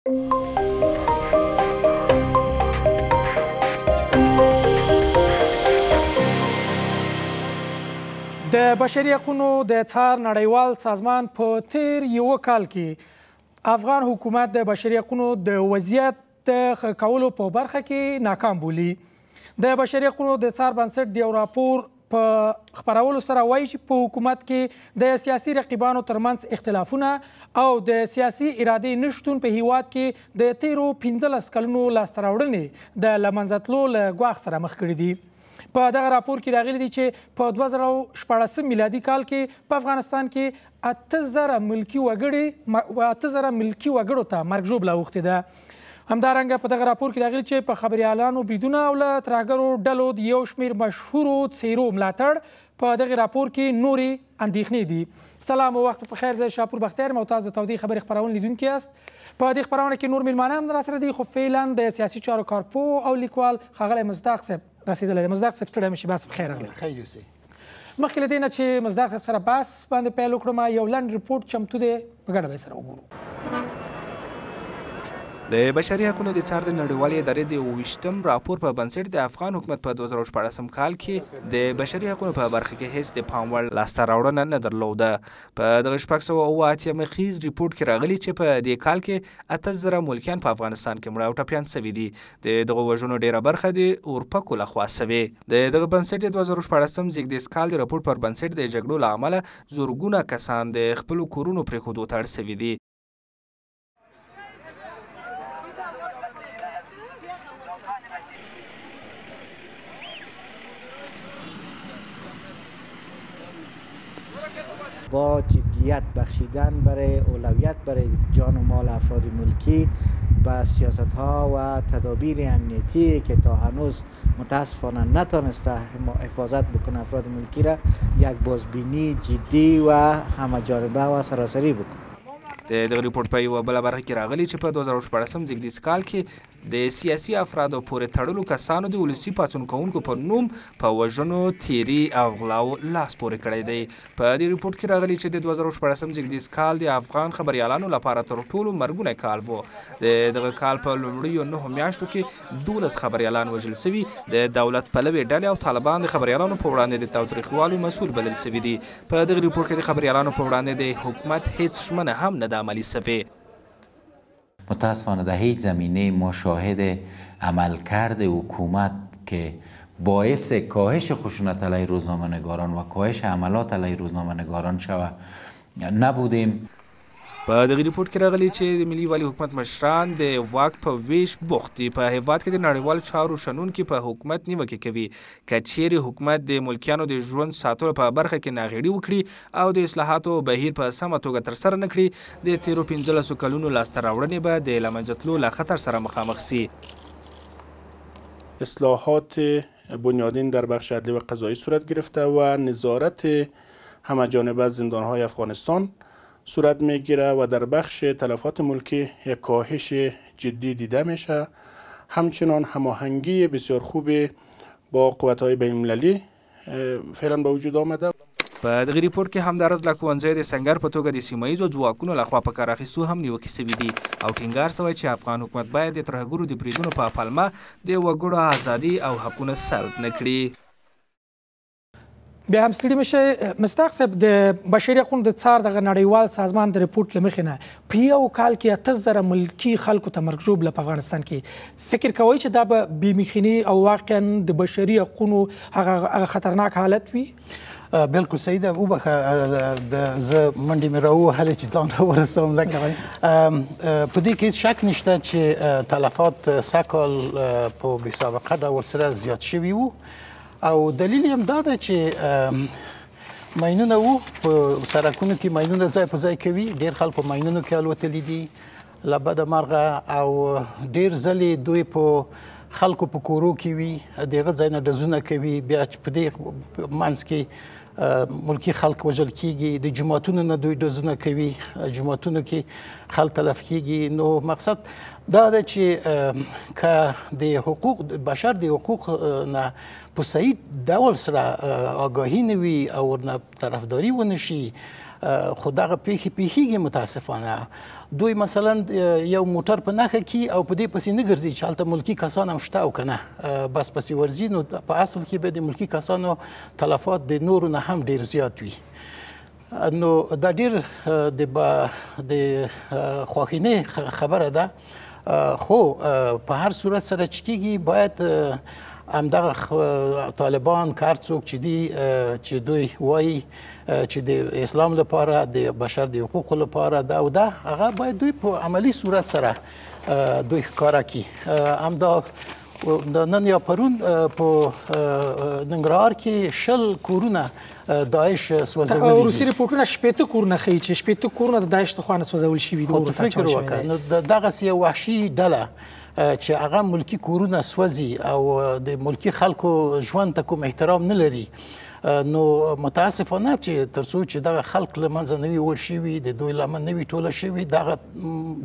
د بشري حقونو د څار نړیوال سازمان په تیر یو کال کې افغان حکومت د بشري حقونو د وضعیت د ښه کولو په برخه کې ناکام بولي. د بشري حقونو د څار بنسټ د یو راپور په خبرولو سره وایي چې په حکومت کې د سیاسي رقیبانو ترمنځ اختلافونه او د سیاسي ارادې نشتون په هیواد کې د تیرو 15 کلونو لاسته راوړنې د لمنځه تلو له ګواښ سره مخ کړي دي په دغه راپور کې راغلي دي چې په 2014 میلادي کال کې په افغانستان کې اته زره ملکي وګړي اته زره ملکي وګړو ته مرګ ژوبله اوښتې ده همدارنګه په دغه راپور کې راغلي چې په خبريالانو بریدونه او له ترهګرو ډلو د یو شمیر مشهورو څیرو ملاتړ په دغه راپور کې نوري اندېښنې دي سلام او وخت په خیر زه شاپور بختیار مو تاسو د تودې خبرې خبرونه لیدونکي یاست په دې خبرونه کې نور میلمانه هم راسره دي خو فعلا د سیاسي چارو کارپو او لیکوال خغلی مصداق صاحب رسیدلې مزداق صاحب ستړی مشي بس بخیر راغلی خیر اوسې مخکې له دې نه چې مزداق صاحب سره بحث باندې پیل وکړم یو لنډ رپورټ چمتو دی په ګډه به سره وګورو د بشري حقوقو د څار د نړیوالې ادارې د اوویشتم راپور په بنسټ د افغان حکومت په 2014 کال کې د بشري حقوقو په برخه کې هیڅ د پام وړ لاسته راوړنه نه درلوده په دغه شپږ سوه اووه اتیا مخیز رپورټ کې راغلي چې په دې کال کې اته زره ملکیان په افغانستان کې مړه او ټپیان سوي دي د دغو وژنو ډېره برخه د اورپکو له خوا سوې. د دغه بنسټ د دوه زره شپاړس م زېږدېز کال د رپوټ پر بنسټ د جګړو له امله زرګونه کسان د خپلو کورونو پرېښودو ته اړ سوي دي. با جدیت بخشیدن برای اولویت برای جان و مال افراد ملکی به سیاست ها و تدابیر امنیتی که تا هنوز متاسفانه نتانسته حفاظت بکنه افراد ملکی را یک بازبینی جدی و همه جانبه و سراسری بکنه. د دغه رپورټ په یوه بله برخه کې راغلي چې په دوه زره او شپاړس زېږدیز کال کې د سیاسي افرادو پورې تړلو کسانو د ولسي پاڅون کوونکو په نوم په وژنو، تیري او غلاوو لاس پورې کړی دی. په دې رپوټ کې راغلي چې د دوه زره او شپاړس زیږدیز کال د افغان خبریالانو لپاره تر ټولو مرګونی کال وو. د دغه کال په لومړیو نهو میاشتو کې دولس خبریالان وژل شوي، د دولت پلوې ډلې او طالبان د خبریالانو په وړاندې د تاوتریخوالي مسؤل بلل شوي دي. په دغه رپوټ کې د خبریالانو په وړاندې د حکومت هیڅ ژمنه هم نه ده عملي شوې. متاسفانه در هیچ زمینه ما شاهد عملکرد حکومت که باعث کاهش خشونت علیه روزنامه نگاران و کاهش حملات علیه روزنامه نگاران شود نبودیم. په دغه رپوټ کې راغلي چې د ملي والي حکومت مشران د واک په ویش بوخت دي، په هیواد کې د نړیوالو چارو شنونکي په حکومت نیوکې کوي، که چیرې حکومت د ملکیانو د ژوند ساتلو په برخه کې ناغیړي وکړي او د اصلاحاتو بهیر په سمه توګه ترسره نه کړي، د تېرو پنځلسو کلونو لاسته راوړنې به د له منځه تلو له خطر سره مخامخ شي. اصلاحات بنیادین در بخش عدلی و قضایی صورت گرفته و نظارت همه جانبه از زندانهای افغانستان صورت میگیره و در بخش تلفات ملکی یک کاهش جدی دیده میشه همچنان هماهنگی بسیار خوب با قوتهای بین المللی فعلا به وجود آمده. په دغه رپوټ کې همداراز له ښوونځیو د سنګر په توګه د سیمه ییزو ځواکونو له خوا په کار اخیستو هم نیوکې شوې دي او ټینګار شوی چې افغان حکومت باید د ترهګرو د بریدونو په پلمه د وګړو ازادي او حقونه سلب نه کړي. بیا هم ستړي مه شئ مصداق صاحب د بشري حقونو د څار دغه نړیوال سازمان د رپوټ له مخې نه په یو کال کې اته زره ملکي خلکو ته مرګ ژوبله په افغانستان کې فکر کوئ چې دا به بې مخینې او واقعا د بشري حقونو هغه خطرناک حالت وي؟ بالکل صحیح ده وبخه د ز منډي مې راو هله چې ځان را ورسوم لکه په دې کې شک نشته چې تلفات سکال په بي سابقه ډول سره زیات شوی وو او دلیل هم دا ده چې ماینونه وو په سرکونو کې ماینونه ځای په ځای کوي ډیر خلکو ماینونو کې الوتلې دي له بده مرغه او ډیر ځلې دوی په خلکو په کورو کې وي دغه ځای نه دزونه کوي بیا چې په دې منځ کې ملکی خلک وژل کیږي د جماعتونو نه دوی دزونه کوي جماعتونو کې خلک تلف کیږي نو مقصد دا ده چې که د حقوق بشر د حقوق نه په صحیح ډول سره آگاهی نه وي او ورنه طرفداري ونه شي خو دغه پیښې پیښیږي متاسفانه دوی مثلا یو موټر په نخه کی او په دې پسې نه ګرځي چې هلته ملکی کسان هم شته او کنه بس پسې ورځي نو په اصل کې به د ملکی کسانو تلفات د نورو نه هم ډیر زیات وي نو دا ډیر د د خوښینه خبره ده خو په هر صورت سره چې کېږي باید همدغه طالبان که هر څوک چې دي چې دوی وایي چې د اسلام لپاره د بشر د حقوقو لپاره دا او دا هغه باید دوی په عملی صورت سره دوی ښکارا کی همدا د نن یا پرون په ننګرهار کې شل کورونه داعش سوځولي دي روسي رپورټونه شپېته کورونه ښیي چې شپېته کورونه د داعش د خوانه سوځول شوي دي خو فکر وکړه نو دغه سی وحشي ډله چې هغه ملکی کورونه سوځي او د ملکی خلکو ژوند ته کوم احترام نه لري نو متاسفانه چې ترڅو چې دغه خلک له منځه نه وي وړ شوي د دوی لمن نه وي ټوله شوي دغه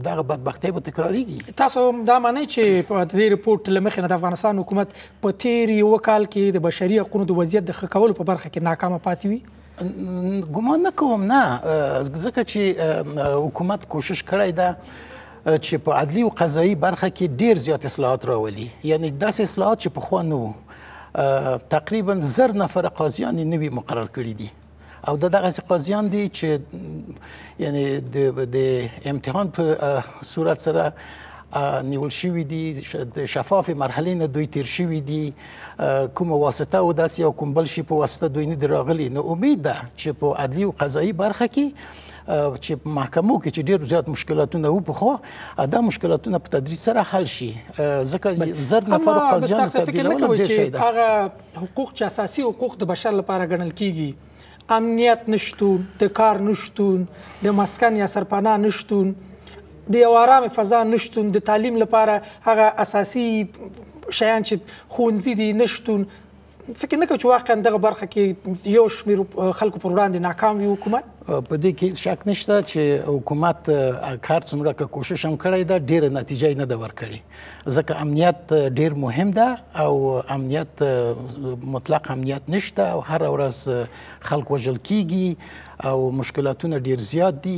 دغه بدبختۍ به تکرارېږي تاسو دا معنی چې په دې رپورت لمخې نه د افغانستان حکومت په تیر یو کال کې د بشري حقوقو د وضعیت د ښه کولو په برخه کې ناکامه پاتې وي ګومان نه کوم نه ځکه چې حکومت کوشش کړی دا چې په عدلي او قضایي برخه کې ډیر زیات اصلاحات راولي یعنی داسې اصلاحات چې پخوا نه وو تقریبا زر نفر قاضیان نوي مقرر کړي دي او د دغه سي قاضیان دي چې یعنی د د امتحان په صورت سره نیول شوی دي د شفاف مرحله نه دوی تیر شوی دي کوم واسطه او داسې او کوم بل شي په واسطه دوی نه دراغلي نو امید ده چې په عدلی او قضایي برخه کې چې محکمو کې چې ډیر زیات مشکلاتونه وو په خو دا مشکلاتونه په تدریج سره حل شي ځکه زر نفر قاضیان تبدیل نه کوي چې هغه حقوق چې اساسي حقوق د بشر لپاره ګڼل کیږي امنیت نشټون د کار نشټون د مسکن یا سرپناه نشټون د یو آرام فضا نشټون د تعلیم لپاره هغه اساسي شیان چې خونځي دي نشټون فکر نه کوم چې واقعا دغه برخه کې یو شمیر خلکو پر وړاندې ناکام وي حکومت په دې کې شک نشته چې حکومت کار څومره که کوشش هم کړی دا ډیره نتیجه نه ده ورکړي ځکه امنیت ډیر مهم ده او امنیت مطلق امنیت نشته او هر ورځ خلک وژل کیږي او مشکلاتونه ډیر زیات دي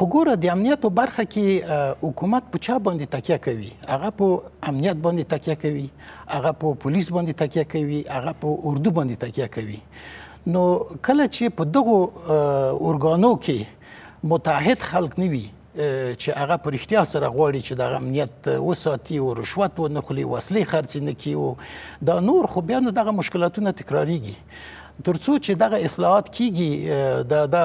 خو ګوره د امنیت په برخه کې حکومت په چا باندې تکیه کوي هغه په امنیت باندې تکیه کوي هغه په پولیس باندې تکیه کوي هغه په اردو باندې تکیه کوي نو کله چې په دغو اورګانو کې متحد خلک نه وي چې هغه په رښتیا سره غواړي چې د امنیت وساتي او رشوت ونه خلی وسلې خرڅ نه کی او دا نور خو بیا نو دغه مشکلاتونه تکراریږي تر څو چې دغه اصلاحات کیږي دا دا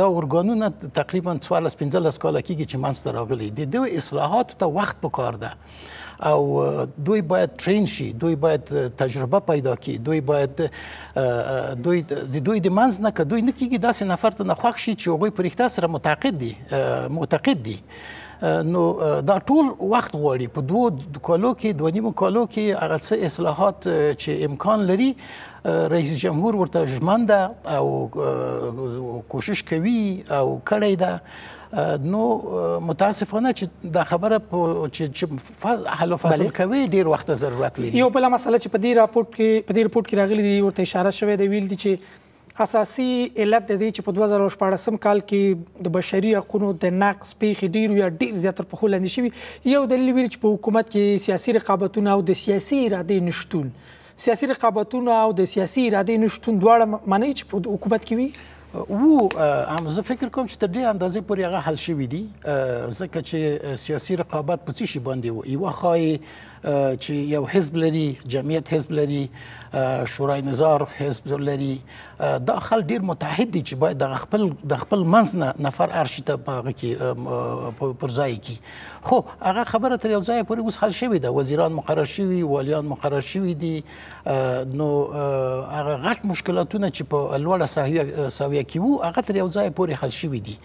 دا ارګانونه تقریبا 14 15 کال کیږي چې منځ ته راغلي دي دوی اصلاحات ته وخت پکار ده او دوی باید ترین شي دوی باید تجربه پیدا کړي دوی باید دوی د دوی د منځ نه کدوې نه کیږي داسې نفر ته نه خوښ شي چې هغه پرېخته سره متعقد دي معتقد دي نو دا ټول وخت غواړي په دوه کالو کې دوه نیمو کالو کې هغه څه اصلاحات چې امکان لري رئیس جمهور ورته ژمنده او کوشش کوي او کړی ده نو متاسفانه چې دا خبره چې حل فصل کوي ډیر وخت ضرورت لري یو بل مسله چې په دې راپورټ کې په دې رپورټ کې راغلي دي ورته اشاره شوې ده ویل دي چې اساسي علت د دې چې په دوه زره او شپاړس کال کې د بشري حقونو د نقض پېښې ډېر وي یا ډېر زیات تر پښو لاندې شوي یو دلیل ویل چې په حکومت کې سیاسي رقابتونه او د سیاسي ارادې نشتون سیاسي رقابتونه او د سیاسي ارادې نشتون دواړه معنی چې په حکومت کې وي وو هم زه فکر کوم چې تر دې اندازې پورې هغه حل شوی دی ځکه چې سیاسي رقابت په څه شي باندې وو یو خای چې یو حزب لري جمعیت حزب لري شورای نظار حزب لري دا خل ډیر متحد دي چې باید د خپل د خپل منځ نه نفر ارشي ته پاغه کې پر ځای کی خو هغه خبره تر یو ځای پورې اوس حل شوې ده وزیران مقرر شوي والیان مقرر شوي دي نو هغه غټ مشکلاتونه چې په لوړه ساحویه ساحویه کې وو هغه تر یو ځای پورې حل شوي دي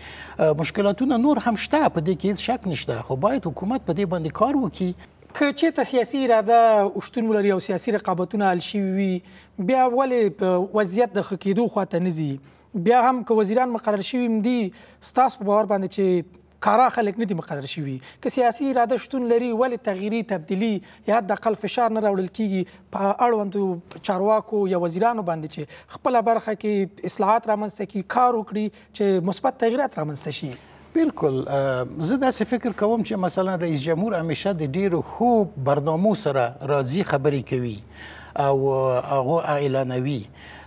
مشکلاتونه نور هم شته په دې کې هیڅ شک نشته خو باید حکومت په دې باندې کار وکړي که چېرته سیاسي اراده شتون ولري او سیاسي رقابتونه حل شوي وي بیا ولې وضعیت د ښه کېدو خواته نه ځي بیا هم که وزیران مقرر شوي هم دي ستاسو په باور باندې چې کارا خلک نه دي مقرر شوي که سیاسي اراده شتون لري ولې تغییري تبدیلي یا د قل فشار نه راوړل کیږي په اړوندو چارواکو یا وزیرانو باندې چې خپل برخه کې اصلاحات رامنځته کی کار وکړي چې مثبت تغییرات رامنځته شي بالکل زه داسې فکر کوم چې مثلا رئیس جمهور همیشه د ډیرو خو برنامو سره راځي خبرې کوي او هغه اعلانوي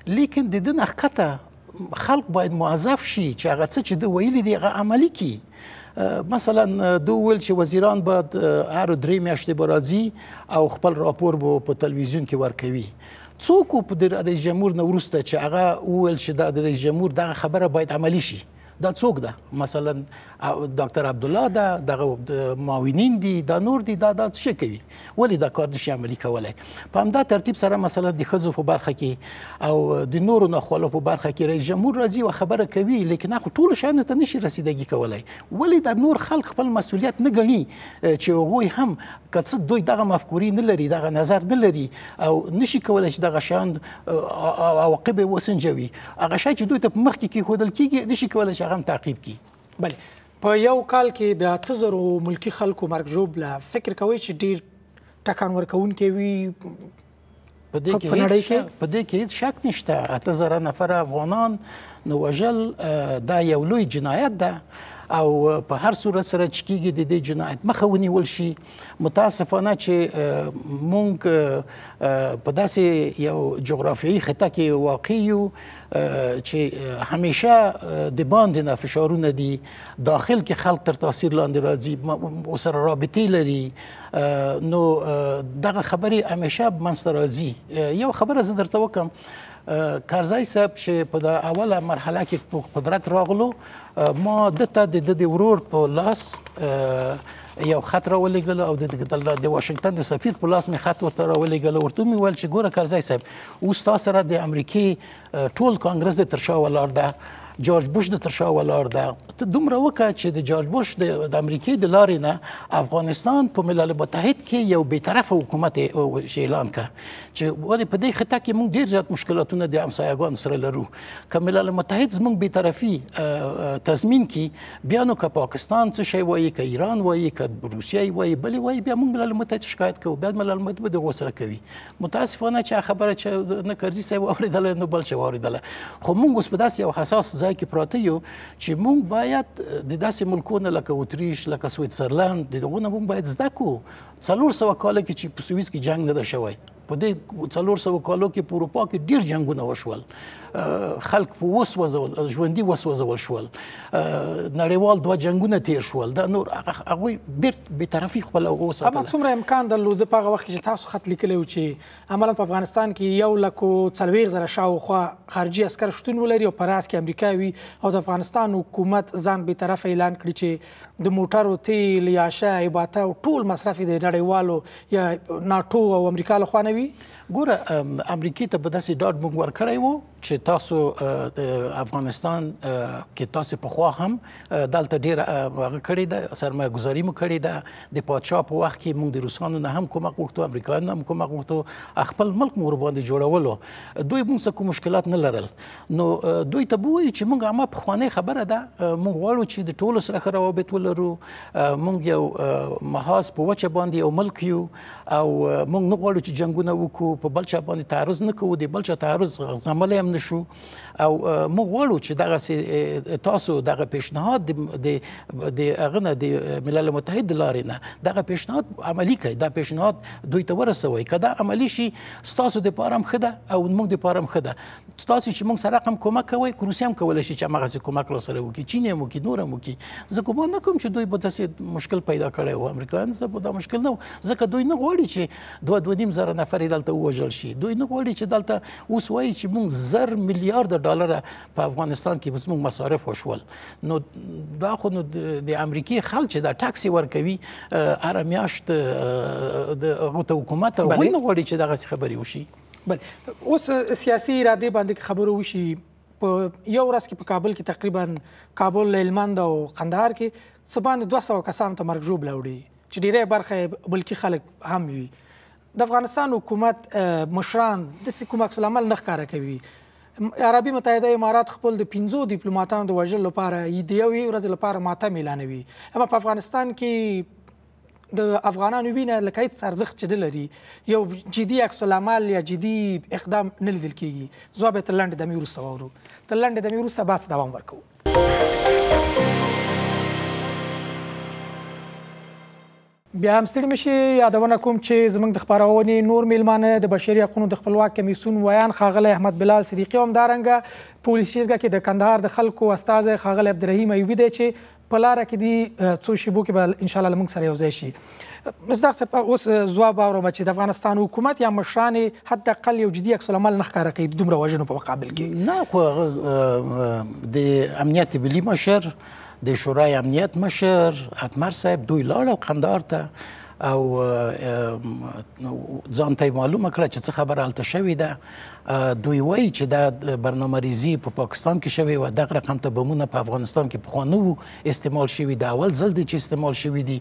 لیکن د دې نخکته خلک باید موظف شي چې هغه څه چې دوی ویلي دي هغه عملي کړي مثلا دوی ویل چې وزیران به هر درې میاشتې به راځي او خپل راپور به په تلویزیون کې ورکوي څوک په رئیس جمهور نو ورسته چې هغه ویل چې د رئیس جمهور دغه خبره باید عملی شي دا څوک ده مثلا ډاکټر عبدالله ده دغه معاونین دي دا نور دي دا دا څه کوي ولی دا کار نشي عملی کولای په همدا ترتیب سره مثلا د خزو په برخه کې او د نورو نخولو په برخه کې رئیس جمهور راځي او خبره کوي لیکن هغه ټول شان ته نشي رسیدګي کولای ولی دا نور خلک خپل مسولیت نه ګڼي چې هغوی هم که څه دوی دغه مفکوري نه لري دغه نظر نه لري او نشي کولای چې دغه شان عواقب وسنجوي هغه شی چې دوی ته په مخ کې کېښودل کېږي نه شي کولی چې هغه هم تعقیب کړي بله په یو کال کې د اته زرو ملکي خلکو مرګ ژوبله فکر کوئ چې ډېر ټکان ورکوونکی وي په دې کې نړۍ کې په دې کې هیڅ شک نشته اته زره نفر افغانان نو وژل دا یو لوی جنایت ده او په هر صورت سره چې کېږي د دې جنایت مخه ونیول شي متاسفانه چې مونږ په داسې یو جغرافیایي خطه کې واقع یو چې همیشه د باندې نه فشارونه دي داخل کې خلک تر تاثیر لاندې راځي او سره رابطه لري نو دغه خبرې همیشه منځته راځي یو خبره زه درته وکم کرزی صاحب چې په د اوله مرحله کې په قدرت راغلو ما دته د د ورور په لاس یو خط راولېږلو او د واشنګټن د سفیر په لاس مې خط ورته راولېږلو ورته مې ویل چې ګوره کرزی صاحب اوس تا سره د امریکې ټول کانګرس د ترشا ولاړ ده جورج بوش د ترشا ولاړ ده ته دومره وکړه چې د جورج بوش د امریکې د لارې نه افغانستان په ملل متحد کې یو بیطرف حکومت شي اعلان کړ چې ولې په دې خطه کې موږ ډیر زیات مشکلاتونه د همسایګان سره لرو که ملل متحد زموږ بیطرفي تضمین کړي بیا نو که پاکستان څه شی وایي که ایران وایي که روسیه یې وایي بلې وایي بیا موږ ملل متحد شکایت کوو بیا ملل متحد به دغو سره کوي متاسفانه چې خبره چې نه کرزي صاحب واورېدله نو بل چې واورېدله خو موږ اوس په داسې یو حساس ځای کې پراته یو چې موږ باید د داسې ملکونو لکه اتریش لکه سویټزرلند دغه نه موږ باید زده کو څلور سوه کاله کې چې په سویس کې جنگ نه ده شوی په دې څلور سوه کالو کې په اروپا کې ډیر جنگونه وشول خلک په وسوځول ژوندي وسوځول شول نړیوال دوه جنگونه تیر شول دا نور هغه بیر به طرفي خپل اوسه اما څومره امکان درلود په هغه وخت کې چې تاسو خط لیکلی و چې عملا په افغانستان کې یو لک او څلوېښت زره شاوخوا خارجي عسکر شتون ولري او په راس کې امریکا وي او د افغانستان حکومت ځان بې طرفه اعلان کړي چې د موټرو تیل یاشه ایباته او ټول مصرف د نړیوالو یا ناتو او امریکا له خوا نه وي ګوره امریکای ته به داسې ډاډ موږ ورکړی وو چې تاسو د افغانستان کې تاسو په خوا هم دلته ډیر هغه کړی ده سرمایه گذاری مو کړی ده د پادشاه په وخت کې موږ د روسانو نه هم کومک غوښتو امریکایانو هم کومک غوښتو خپل ملک مور باندې جوړولو دوی موږ سره کوم مشکلات نه لرل نو دوی ته به وایي چې موږ هغه پخوانۍ خبره ده موږ غواړو چې د ټولو سره ښه روابط ولرو موږ یو محاذ په وچه باندې یو ملک یو او موږ نه غواړو چې جنگونه وکړو په بل چا باندې تعرض نه کوو د بل چا تعرض زغملی هم نشو او موږ غواړو چې دغه تاسو دغه پیشنهاد د د هغه نه د ملل متحد لارې نه دغه پیشنهاد عملی کړئ دا پیشنهاد دوی ته ورسوي کدا عملی شي تاسو د پاره هم خده او موږ د پاره هم خده تاسو چې موږ سره هم کمک کوي که روسیه هم کولی شي چې همغسې کمک را سره وکړي چین هم وکړي نور هم وکړي زه ګمان نه کوم چې دوی به داسې مشکل پیدا کړی و امریکایان زه به دا مشکل نه و ځکه دوی نه غواړي چې دوه دوه نیم زره نفر دلته ووژل شي دوی نه غواړي چې دلته اوس وایي چې موږ زر میلیارد ډالر په افغانستان کې زموږ مصارف وشول نو دا خو نو د امریکای خلک چې دا ټاکسي ورکوي هر میاشت د حکومت او نه غواړي چې دغه خبرې وشي بل اوس سیاسي اراده باندې خبرو وشي په یو ورځ کې په کابل کې تقریبا کابل هلمند او قندهار کې څه باندې 200 کسان ته مرګ ژوبله وړي چې ډیره برخه بلکې خلک هم وي د افغانستان حکومت مشران د کوم عکس العمل نه ښکاره کوي عربي متحده امارات خپل د 15 ډیپلوماټانو د وژل لپاره یې د یوې ورځې لپاره ماتم اعلانوي اما په افغانستان کې د افغانانو وینه لکه هیڅ ارزښت چې نه لري یو جدي عکس العمل یا جدي اقدام نه لیدل کیږي ځواب یې تر لنډې دمې وروسته واورو تر لنډې دمې وروسته بحث دوام ورکوو بیا هم ستړي مشي یادونه کوم چې زموږ د خبرونه نور میلمانه د بشري حقوقو د خپلواک کمیسون ویان خاغله احمد بلال صدیقي هم دارنګه پولیس شرګه کې د کندهار د خلکو استاد خاغله عبدالرحیم ایوبی دی چې په لاره کې دي څو شیبو کې به ان شاء الله موږ سره یو ځای شي مصداق صاحب اوس ځواب اورم چې د افغانستان حکومت یا مشران حتی قل یو جدي عکس العمل نه ښکاره کوي دومره وژنو په مقابل کې نه خو د امنیت ملي مشر د شورای امنیت مشر اتمر صاحب دوی لاړ قندار ته او ځان ته معلومه کړه چې څه خبره حالت شوې ده دوی وايي چې دا برنامه ریزي په پاکستان کې شوې وه دغه رقم ته بمونه په افغانستان کې پخوا نه وو استعمال شوي دا اول ځل دی چې استعمال شوي دي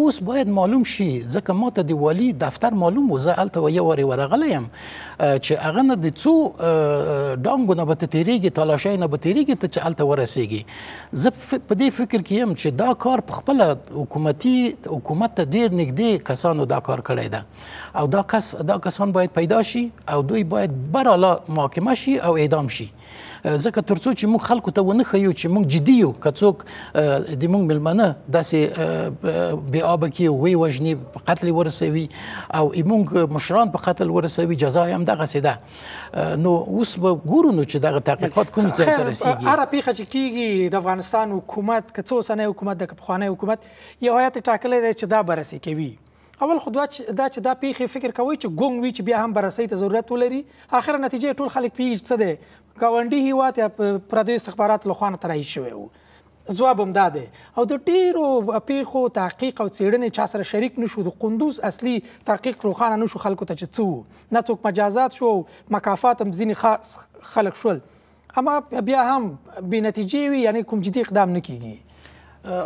اوس باید معلوم شي ځکه ما ته د والي دفتر معلوم و زه هلته یو وارې ورغلی یم چې هغه نه د څو ډانګو نه به ته تېرېږي تالاشۍ نه به تېرېږي ته چې هلته ورسېږي زه په دې فکر کې یم چې دا کار په خپله حکومتي حکومت ته ډېر نږدې کسانو دا کار کړی ده او دا کس دا کسان باید پیدا شي او دوی باید برالا محاکمه شي او اعدام شي ځکه ترڅو چې موږ خلکو ته ونه خیو چې موږ جدي یو که څوک د موږ ملمنه داسې بې آبه کې وی وژني په قتل ورسوي او موږ مشران په قتل ورسوي جزا هم دغه سي ده نو اوس به ګورو نو چې دغه تحقیقات کوم ځای ته رسیږي هر پیخه چې کیږي د افغانستان حکومت که څو سنې حکومت د پخوانی حکومت یو هیئت ټاکلې ده چې دا برسي کوي اول خو دا چې دا چې دا پیښې فکر کوي چې ګونګ وي چې بیا هم برسۍ ته ضرورت ولري اخر نتیجه ټول خلک پیږي څه دی ګاونډي هیواد یا پردیو استخبارات له خوانه ترایي شوی وو ځواب هم دا دی او د ډیرو پیښو تحقیق او څیړنې چا سره شریک نشو د قندوز اصلي تحقیق روخانه نشو خلکو ته چې څو نه څوک مجازات شو مکافات هم ځینې خلک شول اما بیا هم بې نتیجې وي یعنی کوم جدي اقدام نه کیږي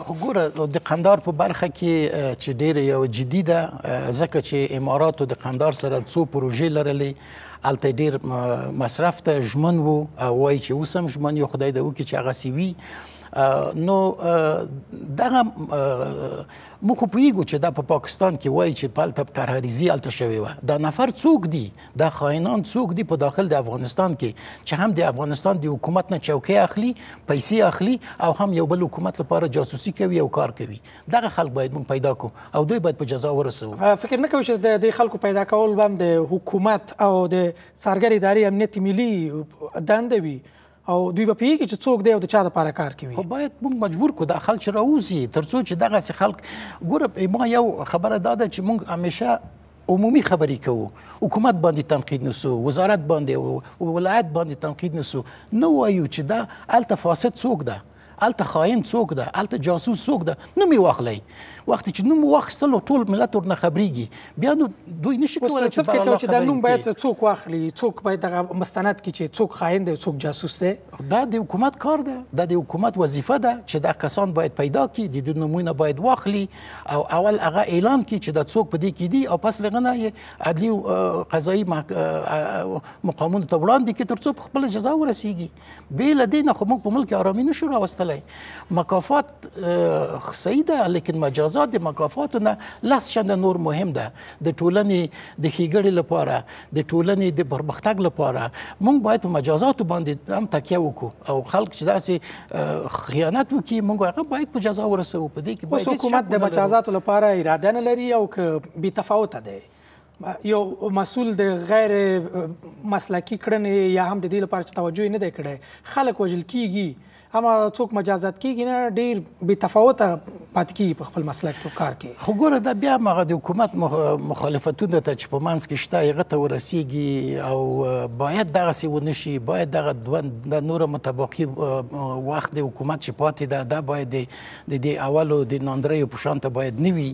خو ګوره د قندار په برخه کې چې ډېر یو جدي ده ځکه چې اماراتو د قندار سره څو پروژې لرلې الته ډېر مصرف ته ژمن وو او وایي چې اوس هم ژمن یو خدای د وکي چې هغه سی وی نو دغه موږ په یګو چې دا په پاکستان کې وایي چې پالته ترهریزي الته شوی و دا نفر څوک دی دا خاینان څوک دي په داخل د افغانستان کې چې هم د افغانستان د حکومت نه چوکۍ اخلي پیسې اخلي او هم یو بل حکومت لپاره جاسوسي کوي او کار کوي دغه خلک باید موږ پیدا کو او دوی باید په جزا ورسو فکر نه کوي چې د دې خلکو پیدا کول باندې حکومت او د څارګر ادارې امنیت ملي دنده وي او دوی به پیږي چې څوک دی او د چا لپاره کار کوي خو باید موږ مجبور کو دا خلک راوځي ترڅو چې دغه سي خلک ګوره ما یو خبره دا ده چې موږ همیشه عمومي خبرې کوو حکومت باندې تنقید نسو وزارت باندې ولایت باندې تنقید نسو نو وایو چې دا الته فاسد څوک ده هلته خاين څوک ده هلته جاسوس څوک ده نوم یې واخلئ وخت چې نوم واخیستل نو ټول ملت ورنه خبريږي بیا نو دوی نشي کولای چې بل چې دا نوم باید څوک واخلي څوک باید دغه مستند کې چې څوک خاين دی څوک جاسوس دی دا د حکومت کار ده دا د حکومت وظیفه ده چې دا کسان باید پیدا کړي د دوی نمونه باید واخلي او اول هغه اعلان کړي چې دا څوک په دې کې دي او پس لغنه یې عدلي قضایي مقامونو ته وړاندې کړي ترڅو خپل جزا ورسیږي بې له دې نه خو موږ په ملک آرامي نشو راوستلی مکافات صحیح ده لیکن مجازات د مکافاتو نه لس چنده نور مهم ده د ټولنې د ښېګړې لپاره د ټولنې د پرمختګ لپاره موږ باید په مجازاتو باندې هم تکیه وکړو او خلک چې داسې خیانت وکړي موږ هغه باید په جزا ورسوو په دې کې باید حکومت د مجازاتو لپاره اراده نه لري او که بې تفاوته دی یو مسول د غیر مسلکی کړنې یا هم د دې لپاره چې توجه نه دی کړی خلک وژل کیږي اما څوک مجازات کیږي نه ډیر بی تفاوت پات کی په خپل مسلک او کار کې خو ګوره دا بیا مغه د حکومت مخالفتونه ته چې په منځ کې شته هغه ته ورسیږي او باید دغه سی ونشي باید دغه د نور متباقی وخت د حکومت چې پاتې ده دا باید د دې اولو د ناندریو په شان ته باید نیوي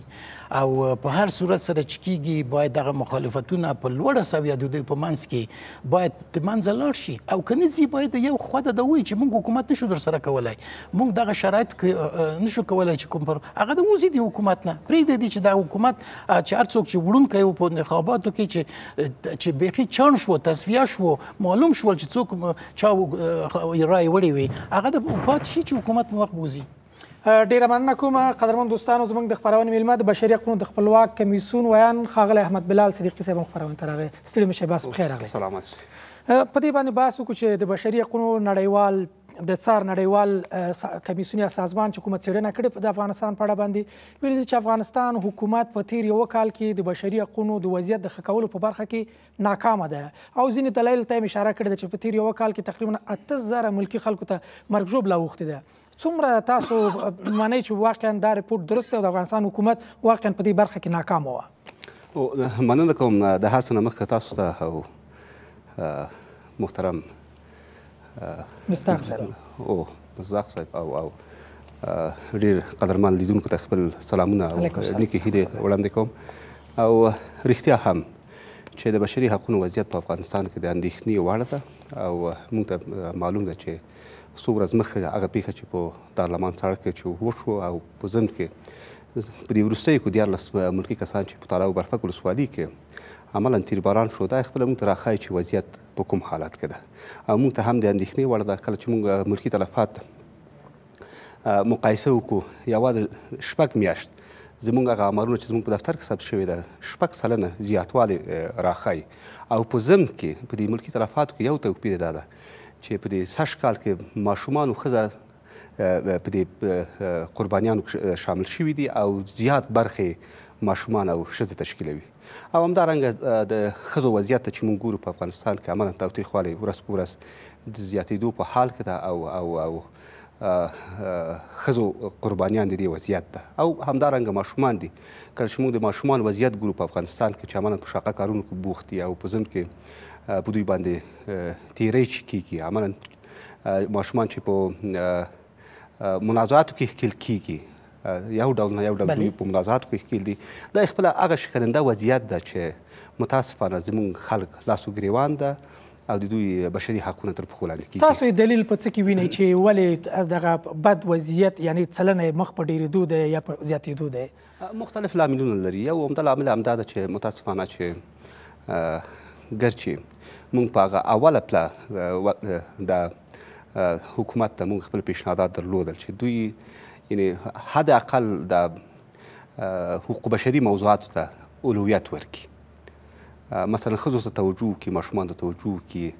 او په هر صورت سره چې کیږي باید دغه مخالفتونه په لوړه سویه د دوی په منځ کې باید د منځه لاړ شي او کني زی باید یو خو د دوی چې موږ حکومت نشو در سره کولای موږ دغه شرایط نشو کولای چې کوم پر هغه د وزي د حکومت نه پرې د دې چې د حکومت چې هر څوک چې وړون کوي په انتخاباتو کې چې چې بيخي چان شو تصفیه شو معلوم شو چې څوک چا رائے وړي وي هغه د پات شي چې حکومت موخ بوزي ډیره مننه کوم قدرمن دوستانو زموږ د خبرونې میلمه د بشري حقوقو د خپلواک کمیسیون ویان خاغلی احمد بلال صدیقي صاحب خبرونه ترغه ستړي مشه بس بخیر راغلی سلامات په دې باندې باسو کو چې د بشري حقوقو نړیوال د څار نړیوال کمیسیون یا سازمان چې کومه څېړنه کړې په افغانستان په اړه باندې ویل چې افغانستان حکومت په تیر یو کال کې د بشري حقوقو د وضعیت د خکولو په برخه کې ناکام ده او ځینې دلایل ته اشاره کړې چې په تیر یو کال کې تقریبا 10000 ملکی خلکو ته مرګ ژوبله وخته ده څومره تاسو معنی چې واقعا دا رپورت درسته او د افغانستان حکومت واقعا په دې برخه کې ناکام و او مننه کوم د هر څه نه مخکې تاسو ته او محترم مستاق صاحب او مستاق صاحب او او ډیر قدرمن لیدونکو ته خپل سلامونه او نیکې هیلې وړاندې کوم او رښتیا هم چې د بشري حقوقو وضعیت په افغانستان کې د اندېښنې وړ ده او موږ ته معلوم ده چې څو ورځ مخکې هغه پیښه چې په دارلمان سړک کې چې وشو او په زند کې په دې وروستیو کې دیارلس ملکي کسان چې په تاله او برفک ولسوالي کې عملا تیرباران شو دا خپله موږ ته راښایي چې وضعیت په کوم حالت کې ده او موږ ته هم د اندېښنې وړ ده کله چې موږ ملکي تلفات مقایسه وکړو یوازې شپږ میاشت زموږ هغه امرونه چې زموږ په دفتر کې ثبت شوی ده شپږ سلنه زیاتوالی راخای او په ضمن کې په دې ملکی تلفاتو کې یو توپیر دا ده چې په دې سږ کال کې ماشومان او ښځه په دې قربانیانو کې شامل شوي دي او زیات برخې ماشومان او ښځې تشکیلوي او همدارنګه د ښځو وضعیت ته چې موږ ګورو په افغانستان کې عملا تاوتریخوالی ورځ په ورځ د زیاتېدو په حال کې ده او او او ښځو قربانیان د دې وضعیت ده او همدارنګه ماشومان دي کله چې موږ د ماشومان وضعیت ګورو په افغانستان کې چې عملا په شاقه کارونو کې بوخت دي او په ځینو کې په دوی باندې تیری چې کیږي عملا ماشومان چې په منازعاتو کې ښکیل کیږي یو ډول نه یو ډول دوی په منازعاتو کې ښکیل دي دا خپله هغه شکننده وضعیت ده چې متاسفانه زموږ خلک لاسو ګریوان ده او د دوی بشري حقونه تر پښو لاندې کیږي تاسو دلیل په څه کې وینئ چې ولې دغه بد وضعیت یعنی چلنه مخ په ډیریدو ده یا په زیاتیدو ده مختلف لاملونه لري یو عمده لامل همدا ده چې متاسفانه چې ګرچې مونږ په هغه اوله پله د حکومت ته مونږ خپل پیشنهادات درلودل چې دوی یعنی حد اقل د حقوق بشري موضوعاتو ته اولویت ورکړي مثلا ښځو ته توجه وکړي، ماشومانو ته توجه وکړي.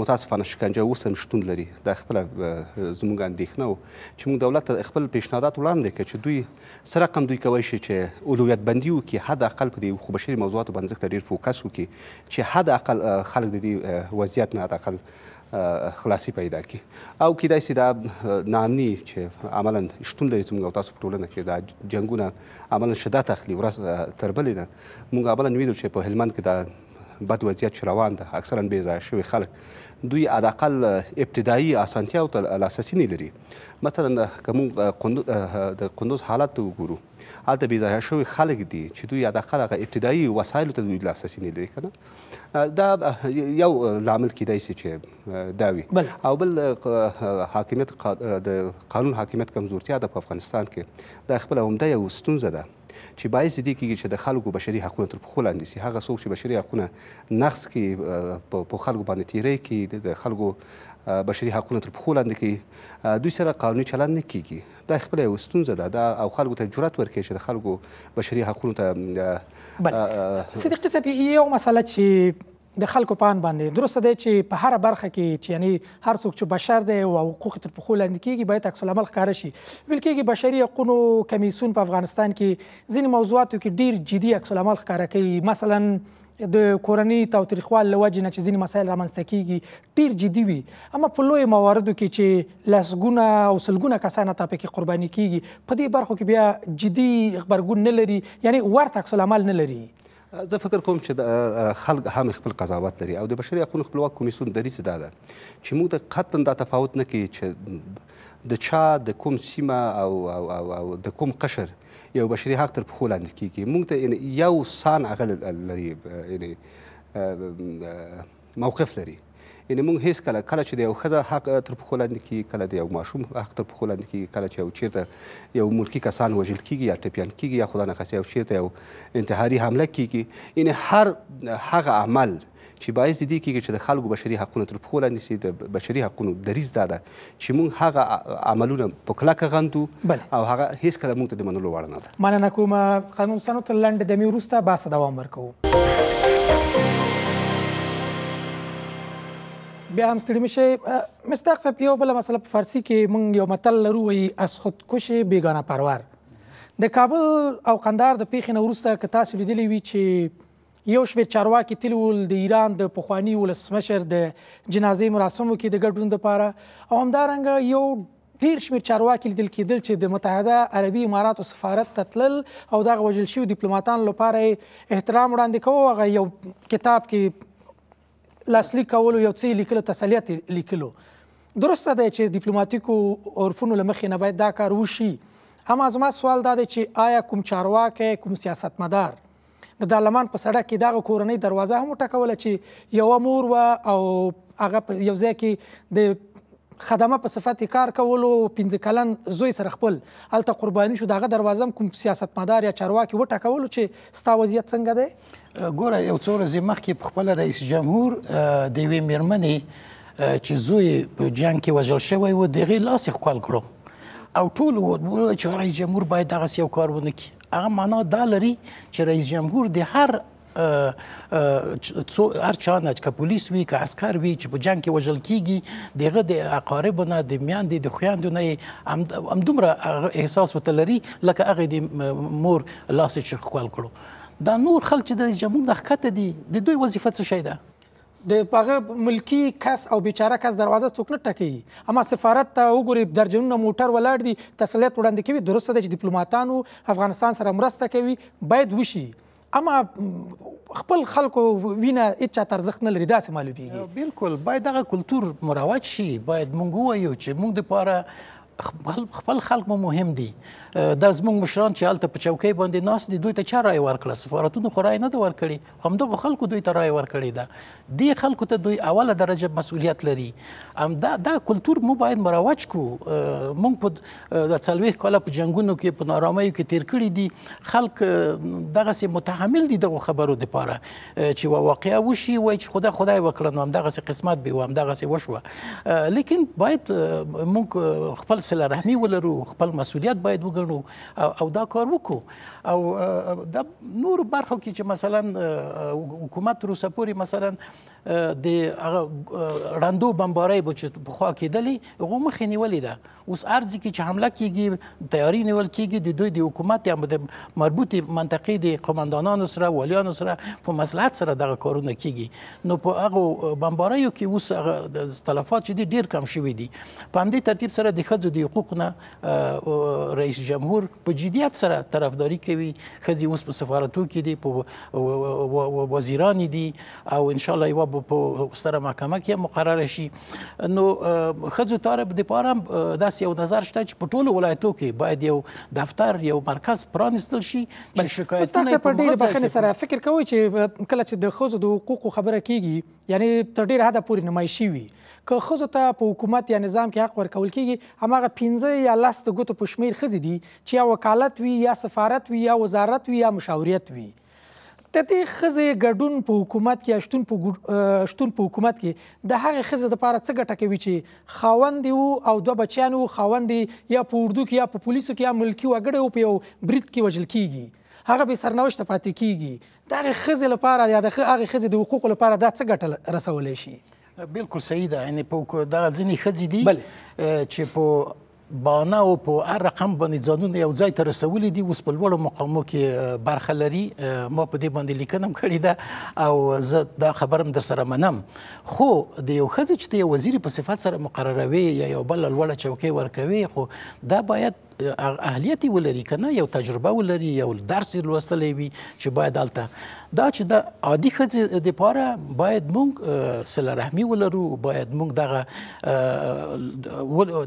متاسفانه شکنجه اوس هم شتون لري، دا خپله زموږ اندېښنه وه چې موږ دولت ته خپل پېشنهادات وړاندې کړل چې دوی څه رقم دوی کولی شي چې اولویت بندي وکړي، حد اقل په دې حقوق بشري موضوعاتو باندې ځکه ډېر فوکس وکړي چې حد اقل خلک د دې وضعیت نه حد اقل خلاصي پیدا کړي او کیدای سي دا ناامني چې عملا شتون لري زموږ او تاسو په ټولنه کې دا جنگونه عملا شدت اخلي ورځ تر بلې نه موږ عملا وینو چې په هلمند کې دا بد وضعیت چې روان ده اکثرا بې ځایه شوي خلک دوی حداقل ابتدایي اسانتیاو ته لاسرسی نه لري مثلا که موږ د قندوز حالت ته وګورو هلته بې ځایه شوي خلک دي چې دوی حداقل هغه ابتدایي وسایلو ته دوی لاسرسی نه لري که نه دا یو لامل کیدای شي چې دا وي او بل حاکمیت د قانون حاکمیت کمزورتیا ده په افغانستان کې دا خپله همدا یو ستونزه ده چې باعث دې کېږي چې د خلکو بشري حقونه تر پښو لاندې شي هغه څوک چې بشري حقونه نقض کړي په خلکو باندې تیری کړي د خلکو بشري حقونه تر پښو لاندې کړي دوی سره قانوني چلند نه کېږي دا خپله یوه ستونزه ده دا او خلکو ته جرات ورکوي چې د خلکو بشري حقونو ته بله صدیقي صاحب یو مسله چې د خلکو په ان باندې درسته دی چې په هر برخه کې چې یعنی هر څوک چې بشر دی او حقوق تر پخو لاندې کیږي باید عکس العمل ښکاره شي ویل کیږي بشري حقوقو کمیسیون په افغانستان کې ځینې موضوعاتو کې ډیر جدي عکس العمل ښکاره کوي مثلا د کورنۍ تاوتریخوال لوجې نه چې ځینې مسایل رامنځته کیږي ډیر جدي وي اما په لوی مواردو کې چې لسګونه او سلګونه کسان تا پکې قرباني کیږي په دې برخو کې بیا جدي خبرګون نه لري یعنی ورته عکس العمل نه لري زه فکر کوم چې خلک هم خپل قضاوت لري او د بشري حقوقو خپلواک کمیسیون دریځ دا ده چې موږ ته قطعا دا تفاوت نه کوي چې د چا د کوم سیمه او او او, او د کوم قشر یو بشري حق تر پښو لاندې کیږي موږ ته یو سان هغه لري یعنی موقف لري یعنی موږ هیڅ کله کله چې د یو ښځه حق تر پښو لاندې کیږي کله د یو ماشوم حق تر پښو لاندې کیږي کله چې یو چیرته یو ملکی کسان وژل کیږي یا ټپیان کیږي یا خدای نخواسته یو چیرته یو انتحاري حمله کیږي یعنی هر هغه عمل چې باعث دې کیږي چې د خلکو بشري حقونه تر پښو لاندې شي د بشري حقونو دریځ دا ده چې موږ هغه عملونه په کلکه غندو او هغه هیڅ کله موږ ته د منلو وړ نه ده مننه کوم قانون سنو تر لنډ دمې وروسته باسه دوام ورکوو بیا هم ستړي مشه مستاق صاحب یو بل مسله په فارسی کې مونږ یو متل لرو وي از خودکشي بیگانه پروار د کابل او قندار د پیښې نه وروسته که تاسو لیدلی وي چې یو شمېر چارواکي تللي ول د ایران د پخواني ولسمشر د جنازې مراسمو کې د ګډون لپاره او همدارنګه یو ډیر شمیر چارواکي لیدل کېدل چې د متحده عربي اماراتو سفارت ته تلل او دغه وژل شوي دیپلوماتانو لپاره احترام وړاندې کوو هغه یو کتاب کې لاسلیک کولو یو څه لیکلو تسلیت لیکلو درسته دی چې دیپلوماټیکو عرفونو له مخې نه باید دا کار وشي اما زما سوال دا دی چې آیا کوم چارواکی کوم سیاستمدار د دارلمان په سړک کې دغه کورنۍ دروازه هم وټکوله چې یوه مور وه او هغه په یو ځای کې د خدمه په صفت کار کولو پنځه کلن زوی سره خپل الته قرباني شو دغه دروازه کوم سیاستمدار یا چارواکي وټکولو چې ستا وضعیت څنګه دی ګوره یو څو ورځې مخکې په خپل رئیس جمهور د وی میرمنې چې زوی په جنگ کې وژل شوی و دغه لاس خپل کړو او ټول و چې رئیس جمهور باید دغه یو کار ونه کړي هغه معنا دا لري چې رئیس جمهور د هر څو هر چا نه چې پولیس وي که عسكر وي چې په جنگ کې وژل کیږي دغه د اقارب نه د میاندې د خویندو نه هم دومره احساس وته لري لکه هغه د مور لاس چې خپل کړو دا نور خلک چې د رئیس جمهور د ښکته دي د دوی وظیفه څه شي ده د پاغه ملکی کس او بیچاره کس دروازه څوک نه ټکوي اما سفارت ته وګوري درجنونه موټر ولاړ دي تسلیت وړاندې کوي درسته ده چې ډیپلوماټانو افغانستان سره مرسته کوي باید وشي اما خپل خلکو وینه هیڅ چا ارزښت نه لري داسې معلومیږي بالکل باید دغه کلتور مروج شي باید مونږ وایو چې مونږ د پاره خپل خلک مو مهم دي دا زموږ مشران چې هلته په چوکۍ باندې ناست دي دوی ته چا رای ورکړه سفارتونو خو رای نه ده ورکړې همدغو خلکو دوی ته رای ورکړې ده دې خلکو ته دوی اوله درجه مسؤلیت لري ام دا دا کلچر مو باید مروج کو مونږ په د څلويخ کاله په جنگونو کې په نارامیو کې تیر کړی دي خلک دغه سي متحمل دي دغه خبرو د پاره چې واقعیا وشي وای چې خدا خدای وکړنو هم دغه سي قسمت به وام دغه سي وشو لیکن باید مونږ خپل سره رحمی ولرو خپل مسؤلیت باید وګڼو او دا کار وکړو او د نور برخو کې چې مثلا حکومت تر اوسه پورې مثلا د هغه رندو بمبارۍ به چې په خوا کېدلې هغه مخې نیولې ده اوس ارز کې چې حمله کیږي تیاری نیول کیږي د دوی د حکومت یا د مربوط منطقې د قومندانانو سره والیانو سره په مصلحت سره دغه کارونه کیږي نو په هغه بمباریو کې اوس هغه تلفات چې ډیر کم شوي دي په همدې ترتیب سره د خځو د حقوقو نه رئیس جمهور په جدیت سره طرفداري کوي خځې اوس په سفارتو کې دي په وزیران دي او ان شاء الله یو په ستره محکمه کې مقرر شي نو خځو طالب د پاره داس یو نظر شته چې په ټولو ولایتو کې باید یو دفتر یو مرکز پرانستل شي چې شکایتونه په ډیره بخښنه سره فکر کوي چې کله چې د خځو د حقوقو خبره کیږي یعنی تر ډیره حد پورې نمایشي وي که ښځو ته په حکومت یا نظام کې حق ورکول کېږي، هماغه پنځه یا لس د ګوتو په شمېر ښځې دي چې یا وکالت وي، یا سفارت وي، یا وزارت وي، یا مشاوریت وي. د دې ښځې ګډون په حکومت کې یا شتون په شتون په حکومت کې د هغې ښځې لپاره څه ګټه کوي چې خاوند یې و او دوه بچیان یې و، خاوند یې یا په اردو کې یا په پولیسو کې یا ملکي وګړی و، په یو برید کې وژل کېږي، هغه بې سرنوشته پاتې کېږي. د هغې ښځې لپاره یا د هغې ښځې د حقوقو لپاره دا څه ګټه رسولی شي؟ بلکل صحیح ده یعنی په دغه ځینې ښځې دي چې په بانه او په هر رقم باندې ځانونه یو ځای ته رسولي دي اوس په لوړو مقامو کې برخه لري ما په دې باندې لیکنم کړې ده او زه دا خبرم در سره منم خو د یو ښځې چې د یو وزیر په صفت سره مقرروي یا یو بل لوړه چوکۍ ورکوي خو دا باید اهلیت یې ولري که نه یو تجربه ولري یو درس یې لوستلی وي چې باید هلته دا چې د عادي ښځې دپاره باید موږ صله رحمي ولرو باید موږ دغه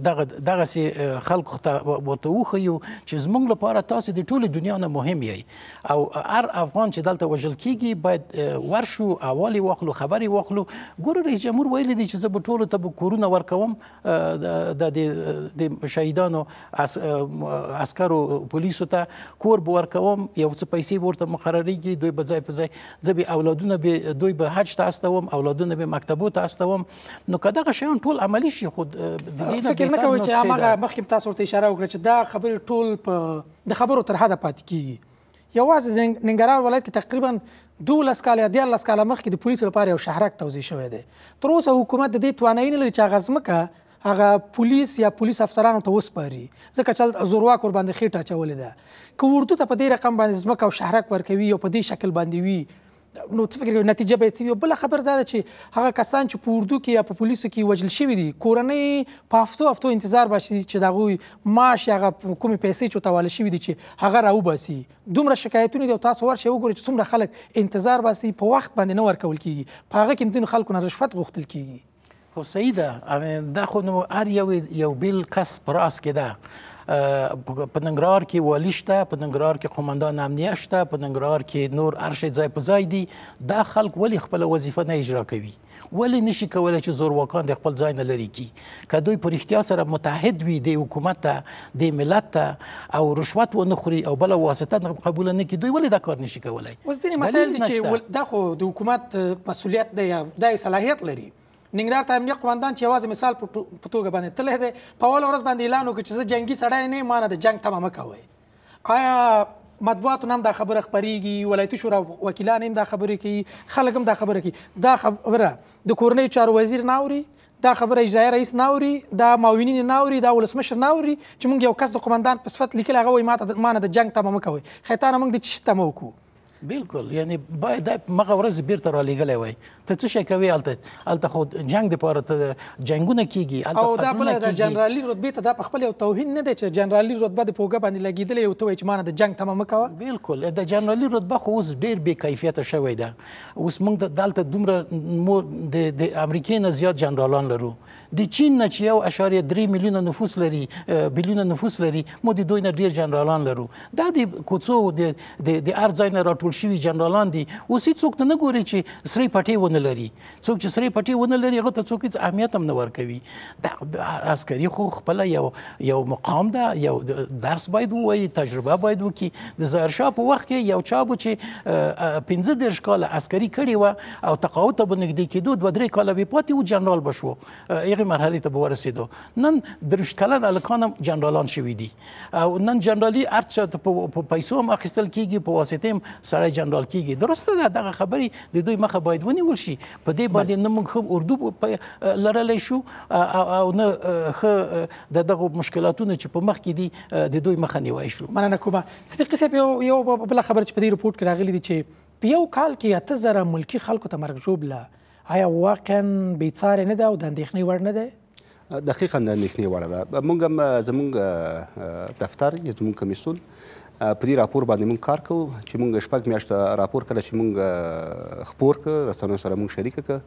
دغه دغسې خلکو ته ورته وښیو چې زموږ لپاره تاسو د ټولې دنیا نه مهم یی او هر افغان چې دلته وژل کیږي باید ورشو احوال واخلو خبرې واخلو ګورو رئیس جمهور ویلي دي چې زه به ټولو ته به کورونه ورکوم د د شهیدانو عسکرو پولیسو ته کور به ورکوم یو څه پیسې به ورته مقرریږي دوی به ځای په ځای زه به اولادونه به دوی به حج ته استوم اولادونه به مکتبو ته استوم نو که دغه شیان ټول عملی شي خو د دې فکر نه کوي چې هغه مخکې تاسو ورته اشاره وکړه چې دا خبرې ټول په د خبرو تر حده پاتې کیږي یوازې د ننګرهار ولایت کې تقریبا 12 کال یا 14 کال مخکې د پولیسو لپاره یو شهرک توضیح شوی دی تر اوسه حکومت د دې توانایي نه لري چې هغه ځمکه هغه پولیس یا پولیس افسرانو ته وسپاري ځکه چې زورواک ور باندې خېټه اچولې ده که اردو ته په دې رقم باندې ځمکه او شهرک ورکوي او په دې شکل باندې وي نو څه فکر کوي نتیجه به یې څه وي بله خبره دا ده چې هغه کسان چې په اردو کې یا په پولیسو کې وژل شوي دي کورنۍ په هفتو هفتو انتظار باشي چې د هغوی معاش یا هغه کومې پیسې چې تاواله شوي دي چې هغه راوباسي دومره شکایتونه دي او تاسو ورشئ وګورئ چې څومره خلک انتظار باسي په وخت باندې نه ورکول کیږي په هغه کې ځینو خلکو نه رشوت غوښتل کیږي خو صحیح ده دا خو نو هر یو یو بیل کس په راس کې ده په ننګرهار کې والی شته په ننګرهار کې قومندان امنیه شته په ننګرهار کې نور هر شي ځای په ځای دي دا خلک ولی خپل وظیفه نه اجرا کوي ولی نشي کولای چې زورواکان د خپل ځای نه لري کی که دوی په رښتیا سره متحد وي د حکومت ته د ملت ته او رشوت و نه خوري او بل واسطه قبول نه کی دوی ولی دا کار نشي کولای اوس دې مسایل دي چې دا خو د حکومت مسولیت دی یا د صلاحیت لري ننګرهار ته امنیه قوماندان چې یوازې مثال په توګه باندې تللی دی په اوله ورځ باندې اعلان وکړ چې زه جنګي سړی نه ما نه د جنګ تمه مه کوئ آیا مطبوعاتو هم دا خبره خبرېږي ولایتي شورا وکیلان هم دا خبرې کوي خلک هم دا خبره کوي دا خبره د کورنۍ چارو وزیر نه اوري دا خبره اجرایي رئیس نه اوري دا معاونین نه اوري دا ولسمشر نه اوري چې موږ یو کس د قومندان په صفت لیکل هغه وایي ما ته ما نه د جنګ تمه مه کوئ خیتانه موږ د چی تمه وکړو بالکل یعنی باید د مغه ورځ بیرته را لګلې وای ته څه شي کوي الته الته خو جنگ د پاره ته جنگونه کیږي الته او دا بل د جنرالي رتبه ته د خپل یو توهین نه دی چې جنرالي رتبه د پوګه باندې لګیدلې یو ته چې مان د جنگ تمام کوه بالکل د جنرالي رتبه خو اوس ډیر بې کیفیت شوی ده اوس موږ دلته دومره د امریکای نه زیات جنرالان لرو د چین نه چې یو اشاریه درې میلیونه نفوس لري بیلیونه نفوس لري مو د دوی نه ډیر جنرالان لرو دا د کوڅو د د هر ځای نه راټول شوي جنرالان دي اوس هیڅوک ته نه ګوري چې سری پټې ونه لري څوک چې سری پټې ونه لري هغه ته څوک هیڅ اهمیت هم نه ورکوي دا عسکري خو خپل یو یو مقام ده یو درس باید ووایي تجربه باید وکړي د ظاهرشاه په وخت کې یو چا به چې پنځه دېرش کاله عسکري کړې وه او تقاعد ته به نږدې کېدو دوه درې کاله به پاتې وو جنرال به شو هغې مرحلې ته به ورسېدو نن درویشت کلن هلکان هم جنرالان شوي دي او نن جنرالي هر چا ته په پیسو هم اخیستل کېږي په واسطې هم سړی جنرال کېږي درسته ده دغه خبرې د دوی مخه باید ونیول شي په دې باندې نه موږ ښه اردو لرلی شو او نه ښه د دغو مشکلاتونو چې په مخ کې دي د دوی مخه نیوای شو مننه کومه صدیقي صاحب یو بل خبره چې په دې رپورټ کې راغلي دي چې په یو کال کې اته زره ملکي خلکو ته مرګ ژوبله آیا واقعا بیڅارې نه ده او د اندېښنې وړ نه ده؟ دقیقا د اندېښنې وړ ده. موږ هم زموږ دفتر یا زموږ کمیسیون په دې راپور باندې موږ کار کوو چې موږ شپږ میاشته راپور کله چې موږ خپور کړ رسنیو سره موږ شریک کړ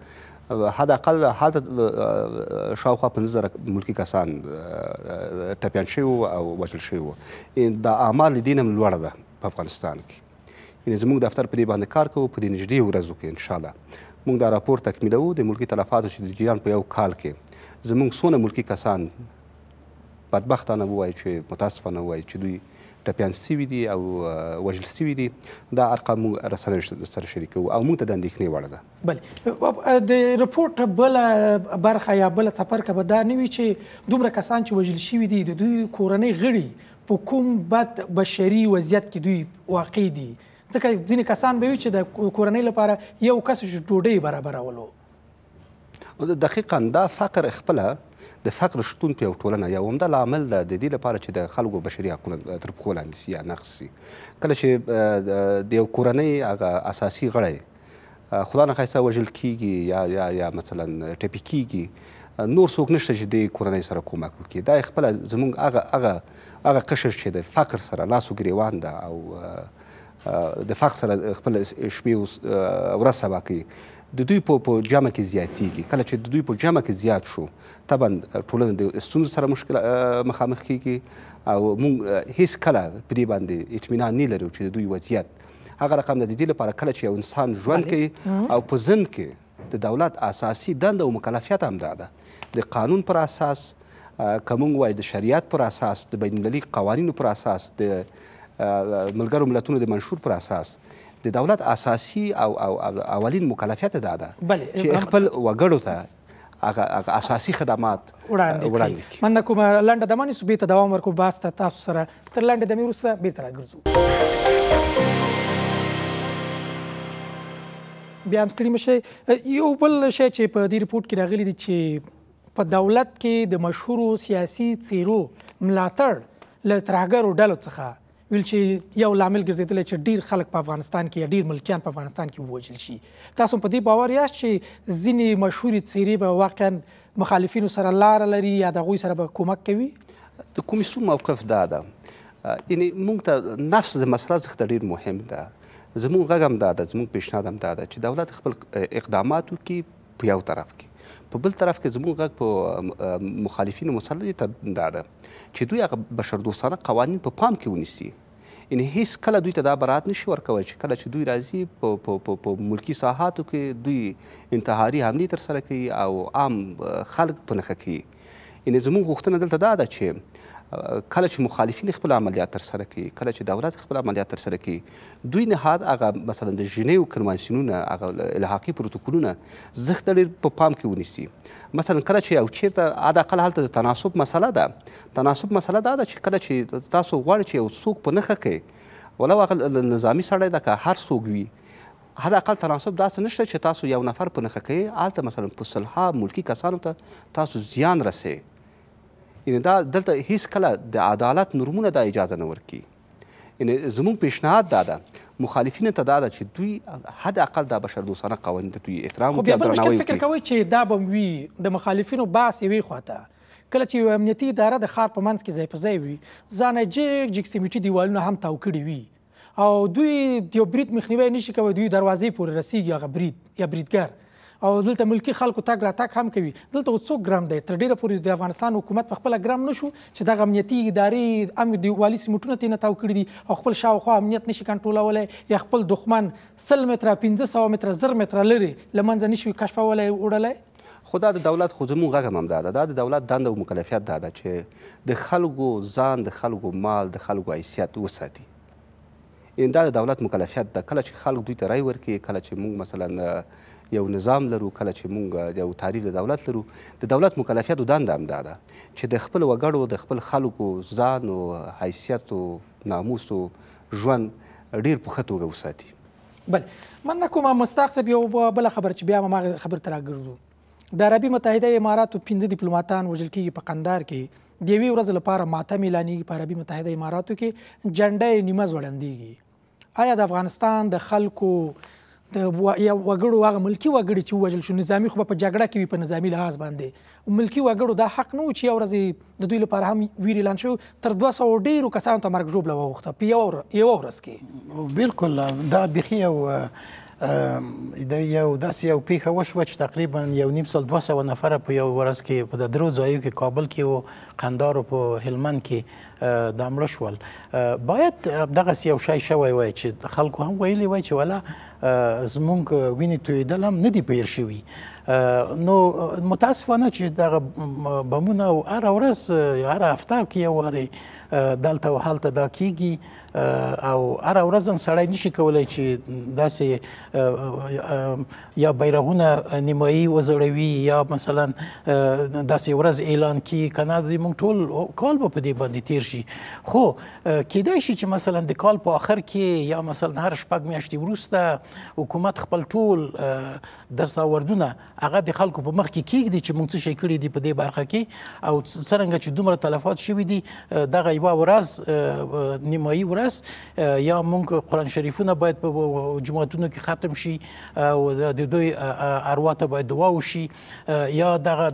حد اقل هلته شاوخوا پنځه زره ملکي کسان ټپیان شوي وو او وژل شوي وو دا اعمال دین هم لوړ ده په افغانستان کې یعنی زموږ دفتر په دې باندې کار کوو په دې نږدې ورځو کې انشاءالله موږ دا راپور تکمیلوو د ملکی تلفاتو چې د جریان په یو کال کې زموږ څونه ملکی کسان بدبختانه ووایو چې متاسفانه ووایو چې دوی ټپیان سوي دي او وژل سوي دي دا ارقام موږ رسنیو سره شریکوو او موږ ته د اندېښنې وړ ده بله د رپورټ بله برخه یا بله څپرکه به دا نه وي چې دومره کسان چې وژل شوي دي د دوی کورنۍ غړي په کوم بد بشري وضعیت کې دوی واقع دي ځکه ځینې کسان به وي چې د کورنۍ لپاره یو کس چې ډوډۍ برابرولو دقیقا دا فقر خپله د فقر شتون په یو ټولنه یو عمده لامل ده د دې لپاره چې د خلکو بشري حقونه تر پښو لاندې سي یا نقص سي کله چې د یو کورنۍ هغه اساسي غړی خدا نه خاسته وژل کیږي یا یا یا مثلا ټپي کیږي نور څوک نشته چې د کورنۍ سره کومک وکړي دا خپل زمونږ هغه هغه هغه قشر چې د فقر سره لاس او ګریوان ده او د فقر سره خپل شپې او ورځ سبا کوي د دوی په په جمع کې زیاتیږي کله چې د دوی په جمع کې زیات شو طبعا ټولنه د ستونزو سره مشکل مخامخ کیږي او موږ هیڅ کله په دې باندې اطمینان نه لرو چې د دوی وضعیت هغه رقم د دې لپاره کله چې یو انسان ژوند کوي او په ذهن کې د دولت اساسي دنده او مکلفیت همدا ده د قانون پر اساس که موږ وایو د شریعت پر اساس د بین المللي قوانینو پر اساس د ملګرو ملتونو د منشور پر اساس د دولت اساسي او اولین مکلفیت دا ده چې خپل وګړو ته هغه اساسي خدمات وړاندې کړي مننه کوم لنډه د منې صوبې ته دوام ورکو باس ته تاسو سره تر لنډه د میروسه بیرته راګرځو بیا هم ستړي مشه یو بل شی چې په دې رپورت کې راغلي دي چې په دولت کې د مشهورو سیاسي څیرو ملاتړ له ترهګرو ډلو څخه ویل چې یو لامل ګرځیدلی چې ډیر خلک په افغانستان کې یا ډیر ملکیان په افغانستان کې ووژل شي تاسو په دې باور یاست چې ځینې مشهورې څیرې به واقعا مخالفینو سره لار لري یا د غوي سره به کمک کوي د کمیسون موقف دا ده یعنی موږ ته نفس د مسله څخه ډیر مهم ده زموږ غږم دا ده زموږ پیشنهادم دا ده چې دولت خپل اقدامات وکړي په یو طرف کې په بل طرف کې زموږ غږ په مخالفینو مسلط دي ته دا ده چې دوی هغه بشردوستانه قوانین په پام کې ونیسي ان هیڅ کله دوی ته دا برات نشي ورکوي چې کله چې دوی راځي په په په په ملکی ساحاتو کې دوی انتحاري حملې تر سره کوي او عام خلک په نخښه کوي یعنې زموږ غوښتنه دلته دا ده چې کله چې مخالفین خپل عملیات ترسره کوي کله چې دولت خپل عملیات ترسره کوي دوی نهاد هغه مثلا د ژنیو کنوانسیونونه هغه الحاقي پروتوکولونه زښت ډېر په پام کې ونیسي مثلا کله چې یو چیرته حداقل هلته د تناسب مسله ده تناسب مسله دا ده چې کله چې تاسو غواړئ چې یو څوک په نښه کوي ولو هغه نظامي سړی ده که هر څوک وي حد اقل تناسب داسې نشته چې تاسو یو نفر په نښه کوي هلته مثلا په سلها ملکی کسانو ته تاسو زیان رسوي یعنی دا دلته هیڅ کله د عدالت نورمونه دا اجازه نه ورکي یعنی زموږ پیشنهاد دا ده مخالفین ته دا ده چې دوی حد اقل دا بشر دوستانه قوانین ته دوی احترام خو بیا بل مشکل فکر کوي چې دا به وي د مخالفینو باس یوې خواته کله چې یو امنیتي اداره د ښار په منځ کې ځای په ځای وي ځانه جګ جګ سیمټي دیوالونه هم تاو کړي وي او دوی یو برید مخنیوي نشي کوي دوی دروازې پورې رسیږي هغه برید یا بریدګر او دلته ملکی خلکو تګ راتګ هم کوي دلته اوس څوک ګرم دی تر ډیره پورې د افغانستان حکومت په خپل ګرم نشو چې دغه امنیتي ادارې ام دی والی سیمټونه تینه تاو کړی دي او خپل شاوخوا امنیت نشي کنټرولولای یا خپل دښمن 100 متره 1500 متره 1000 متره لري لمنځه نشي کشفولای وړلای خو دا د دولت خو زموږ غږ هم همدا ده دا د دولت دنده او مکلفیت دا ده چې د خلکو ځان د خلکو مال د خلکو حیثیت وساتي ان دا د دولت مکلفیت ده کله چې خلک دوی ته رای ورکړي کله چې موږ مثلا یو نظام لرو کله چې موږ یو تعریف د دولت لرو د دولت مکلفیت او دنده همدا ده چې د خپل وګړو د خپل خلکو ځان او حیثیت او ناموس او ژوند ډیر په ښه توګه وساتي بله مننه کوم مستاق صاحب یو بل خبر چې بیا ما خبر تر راګرځو د عربي متحده اماراتو 15 ډیپلوماټان وژل کیږي په قندار کې د یوې ورځې لپاره ماتم اعلانېږي په عربي متحده اماراتو کې جنډه یې نیمه ځوړندېږي آیا د افغانستان د خلکو د وګړو هغه ملکی وګړي چې وژل شو نظامی خو په جګړه کې وي په نظامی لحاظ باندې ملکي وګړو دا حق نه و چې یو ورځ د دوی لپاره هم ویر اعلان شو تر 200 ډیرو کسانو ته مرګ ژوبله وغوښته په یو یو ورځ کې بالکل دا بخي او د یو داسې یو پیښه وشوه چې تقریبا یو نیم سل 200 نفر په یو ورځ کې په درو ځایو کې کابل کې او قندار او په هلمند کې دا مړه شول باید دغه یو شای شوی وای چې خلکو هم ویلي وای چې ولا زمونږ وینې تویدل هم نه دی پیر شوي نو متاسفانه چې دغه بمونه او هر ورځ هر هفته کې یو واري دلته او هلته دا کیږي او هره ورځ هم سړی نشي کولای چې داسې یا بیرغونه نیمایي وځړوي یا مثلا داسې ورځ اعلان کی کنه د مونږ ټول کال په دې باندې تیر شي خو کېدای شي چې مثلا د کال په اخر کې یا مثلا هر شپږ میاشتې وروسته حکومت خپل ټول دستاوردونه هغه د خلکو په مخ کې کېږدي چې موږ څه شي کړي دي په دې برخه کې او څرنګه چې دومره تلفات شوي دي دغه یو ورځ نیمایي ورځ یا موږ قران شریفونه باید په جماعتونو کې ختم شي او د دوی اروا ته باید دعا وشي یا دغه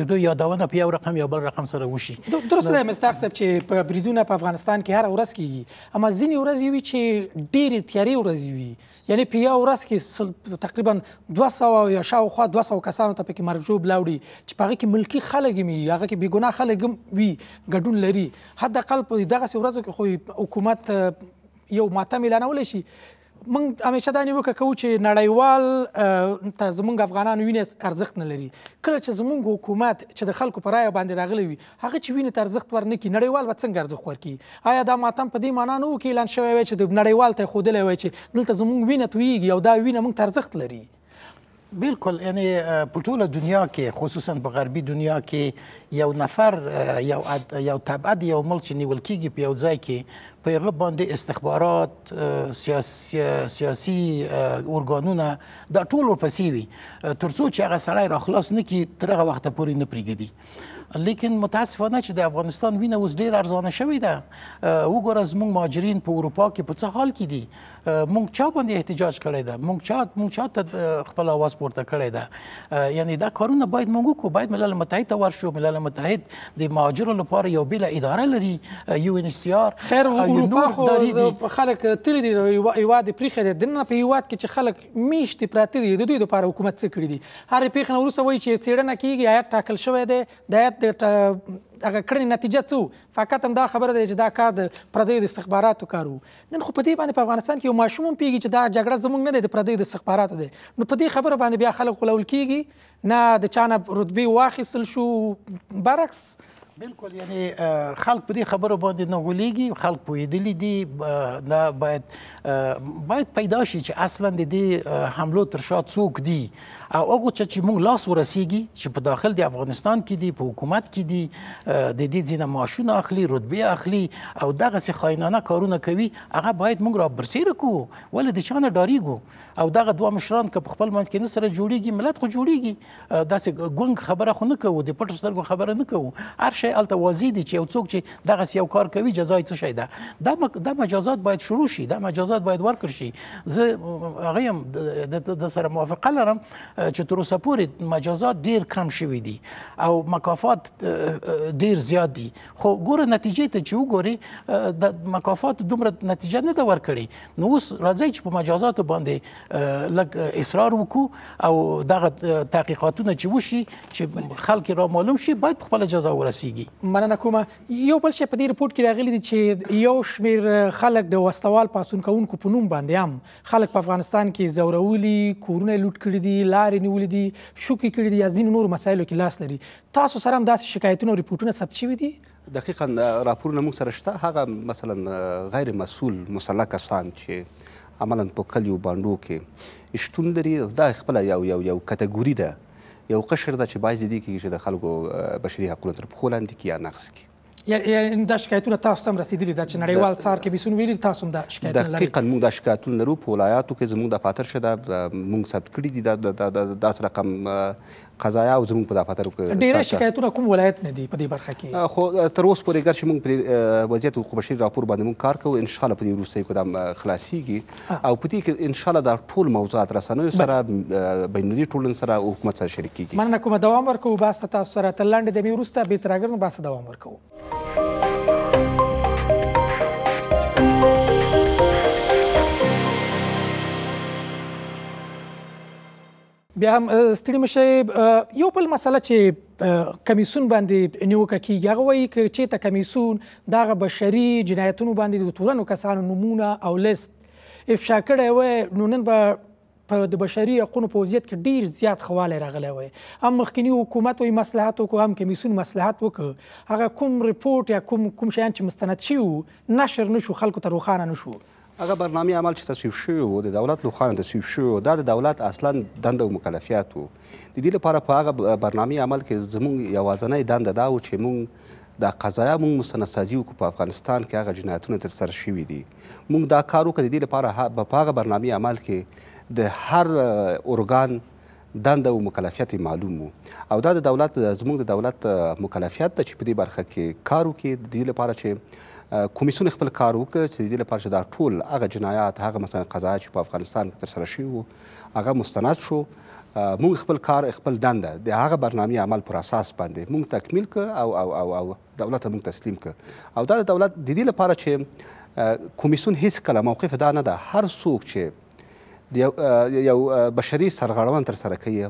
د دوی یادونه په یو رقم یا بل رقم سره وشي درسته ده مستاق صاحب چې په بریدونه په افغانستان کې هر ورځ کیږي اما ځینې ورځې وي چې ډېرې تیارې ورځې وي یعنی په یو ورځ کې سل تقریبا 200 یا شاوخوا 200 کسانو ته پکې مرګ ژوب لاوړي چې په هغه کې ملکی خلک هم وي هغه کې بیګناه خلک هم وي ګډون لري حد اقل په دغه ورځو کې خو حکومت یو ماتم اعلانول شي موږ همیشه دا نیوکه کوو چې نړیوال ته زمونږ افغانانو وینې ارزښت نه لري کله چې زمونږ حکومت چې د خلکو په رایه باندې راغلی وي هغه چې وینې ته ارزښت ور نه کړي، نړیوال به څنګه ارزښت ورکړي؟ ایا دا ماتم په دې مانا نه و، که اعلان شوی وای، چې د نړیوال ته یې ښودلی وای، چې دلته زموږ وینه تویېږي او دا وینه موږ ته ارزښت لري؟ بلکل، یعنې په ټوله دنیا کې، خصوصاً په غربي دنیا کې یو نفر، یو اد، یو تبعه د یو ملک چې نیول کېږي په یو ځای کې، په هغه باندې استخبارات، سیاسي، سیاسي ارګانونه، دا ټول ورپسې وي، تر څو چې هغه سړی راخلاص نه کړي، تر هغه وخته پورې نه پرېږدي. لیکن متاسفانه چې د افغانستان وینه اوس ډیر ارزانه شوې ده وګوره زموږ مهاجرین په اروپا کې په څه حال کې دي موږ چا باندې احتجاج کړی ده موږ چا موږ چا ته خپل आवाज پورته کړی ده یعنی دا کارونه باید موږ کو باید ملل متحد ته ورشو ملل متحد د مهاجرو لپاره یو بل اداره لري یو ان سي ار خیر اروپا خو خلک تل دي یو یو د پریخه د دنه په یو وخت کې چې خلک میشتې پراته دي د دوی لپاره حکومت څه کړي دي هرې پېښې نه وروسته وایي چې څېړنه کیږي هیئت ټاکل شوی دی د هیئت د هغه کړنې نتیجه څه وو فقط هم دا خبره ده چې دا کار د پردیو د استخباراتو کار وو نن خو په دې باندې په افغانستان کې یو ماشوم هم پیږي چې دا جګړه زموږ نه ده د پردیو د استخباراتو ده نو په دې خبره باندې بیا خلک غولول کیږي نه د چا نه رتبې واخیستل شو برعکس بالکل یعنی خلک په دې خبرو باندې نه غولېږي خلک پوهېدلي دي دا باید باید پیدا شي چې اصلا د دې حملو تر شا څوک دي او هغه چې موږ لاس ورسیږي چې په داخل د افغانستان کې دي په حکومت کې دي د دې ځینې معاشونه اخلي رتبه اخلي او دغه سي خاينانه کارونه کوي هغه باید موږ را برسېره کوو ولې د چانه ډاریږو او دغه دوه مشران که په خپل منځ کې نه سره جوړیږي ملت خو جوړیږي داسې ګونګ خبره خو نه کوو د پټو سترګو خبره نه کوو هر شی الته واضح دي چې یو څوک چې دغه یو کار کوي جزا یې څه شي ده دا مک... دا مجازات باید شروع شي دا مجازات باید ورکړ شي زه هغه هم د سره موافقه لرم چې تر اوسه پورې مجازات ډیر کم شوي دي او مکافات ډیر زیات دي خو ګوره نتیجې ته چې وګوري د مکافات دومره نتیجه نه ده ورکړي نو اوس راځي چې په مجازاتو باندې لګ اصرار وکړو او دغه تحقیقاتونه چې وشي چې خلک را معلوم شي باید خپل جزا ورسیږي مننه کوم یو بل شی په دې رپورت کې راغلي دي چې یو شمیر خلک د وسوال پاسون کوونکو په نوم باندې هم خلک په افغانستان کې زورولي کورونه لوټ کړي دي لارې نیولې دي شوکې کړي دي یا ځین نور مسایلو کې لاس لري تاسو سره هم داسې شکایتونه او رپورټونه ثبت شوي دي دقیقا راپورونه موږ سره شته هغه مثلا غیر مسول مسلح کسان چې عملا په کلیو بانډو کې شتون لري دا خپل یو یو یو کټګوري ده یو قشر ده چې باید دې کې چې د خلکو بشري حقونه تر پښو لاندې کی یا نقض کی یعنی دا شکایتونه تاسو ته هم رسیدلي دا چې نړیوال څار کمیسیون ویلي تاسو هم دا شکایتونه لرئ دقیقا موږ دا شکایتونه لرو په ولایاتو کې زموږ د پاتر شه دا موږ ثبت کړي دي دا داس رقم قضایا او زموږ په دفترو کې ډېر شکایتونه کوم ولایت نه دي په دې برخه کې خو تر اوس پورې ګر چې موږ په وضعیت حقوق بشري راپور باندې موږ کار کوو ان شاء الله په دې وروستیو کې دا خلاصيږي او په دې کې ان شاء الله دا ټول موضوعات رسنیو سره بینري ټولن سره او حکومت سره شریکيږي مننه کوم دوام ورکوو باسته تاسو سره تر لاندې د میورسته به ترګرځم باسته دوام ورکوو بیا هم ستړي مشئ یو بل مسله چې کمیسون باندې نیوکه کیږي هغه وایي چې چیرته کمیسون دغه بشري جنایتونو باندې د تورنو کسانو نمونه او لیست افشا کړی وای نو نن به په د بشري حقوقو په وضعیت کې ډیر زیات خواله راغلی وای هم مخکنی حکومت وي مصلحت وکړو هم کمیسون مصلحت وکړ هغه کوم رپورت یا کوم کوم شیان چې مستند شي نشر نشو خلکو ته روښانه نشو هغه برنامي عمل چې تصویب شوی و د دولت لخوانه تصویب شوی و دا د دولت اصلا دند او مکلفیت و د دې لپاره په هغه برنامي عمل کې زمونږ یوازنۍ دند دا و چې مونږ دا قضایا مونږ مستنساجي وکړو په افغانستان کې هغه جنایتونه تر سره شوي دي مونږ دا کار وکړو د دې لپاره په هغه برنامي عمل کې د هر ارګان دنده او مکلفیت یې معلوم وو او دا د دولت زموږ د دولت مکلفیت ده چې په دې برخه کې کار وکړي د دې لپاره چې کمیسیون خپل کار وکړ چې د دې لپاره چې دا ټول هغه جنایات هغه مثلا قضایات چې په افغانستان کې تر سره شوي وو هغه مستند شو موږ خپل کار خپل دنده د هغه برنامه عمل پر اساس باندې موږ تکمیل ک او او او او دولت موږ تسلیم ک او دا د دولت د دې لپاره چې کمیسیون هیڅ کله موقف دا نه ده هر څوک چې یو بشري سرغړونه تر سره کوي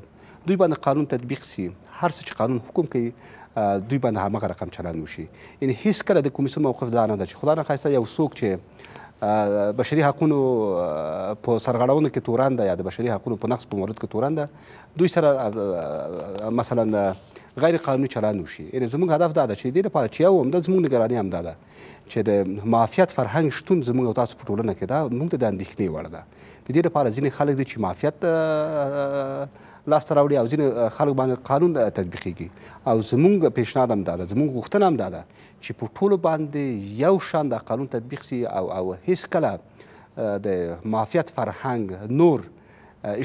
دوی باندې قانون تطبیق سي هر څه چې قانون حکم کوي دوی باندې همغه رقم چلند وشي یعنی هیڅ کله د کمیسیون موقف دا نه ده چې خدای نه خواسته یو څوک چې بشري حقوقو په سرغړونو کې تورن ده یا د بشري حقوقو په نقض په مورد کې تورن ده دوی سره مثلا غیر قانوني چلند وشي یعنی زموږ هدف دا ده چې دې لپاره چې یو هم د زموږ نگراني هم دا ده چې د معافیت فرهنګ شتون زموږ او تاسو په ټولنه کې دا موږ ته د اندېښنې وړ ده د دې لپاره ځینې خلک دي چې معافیت لاسته راوړي او ځینې خلک باندې قانون تطبیقېږي او زموږ پیشنهاد هم دا ده زموږ غوښتنه هم دا ده چې په ټولو باندې یو شان دا قانون تطبیق سي او او هیڅ کله د معافیت فرهنګ نور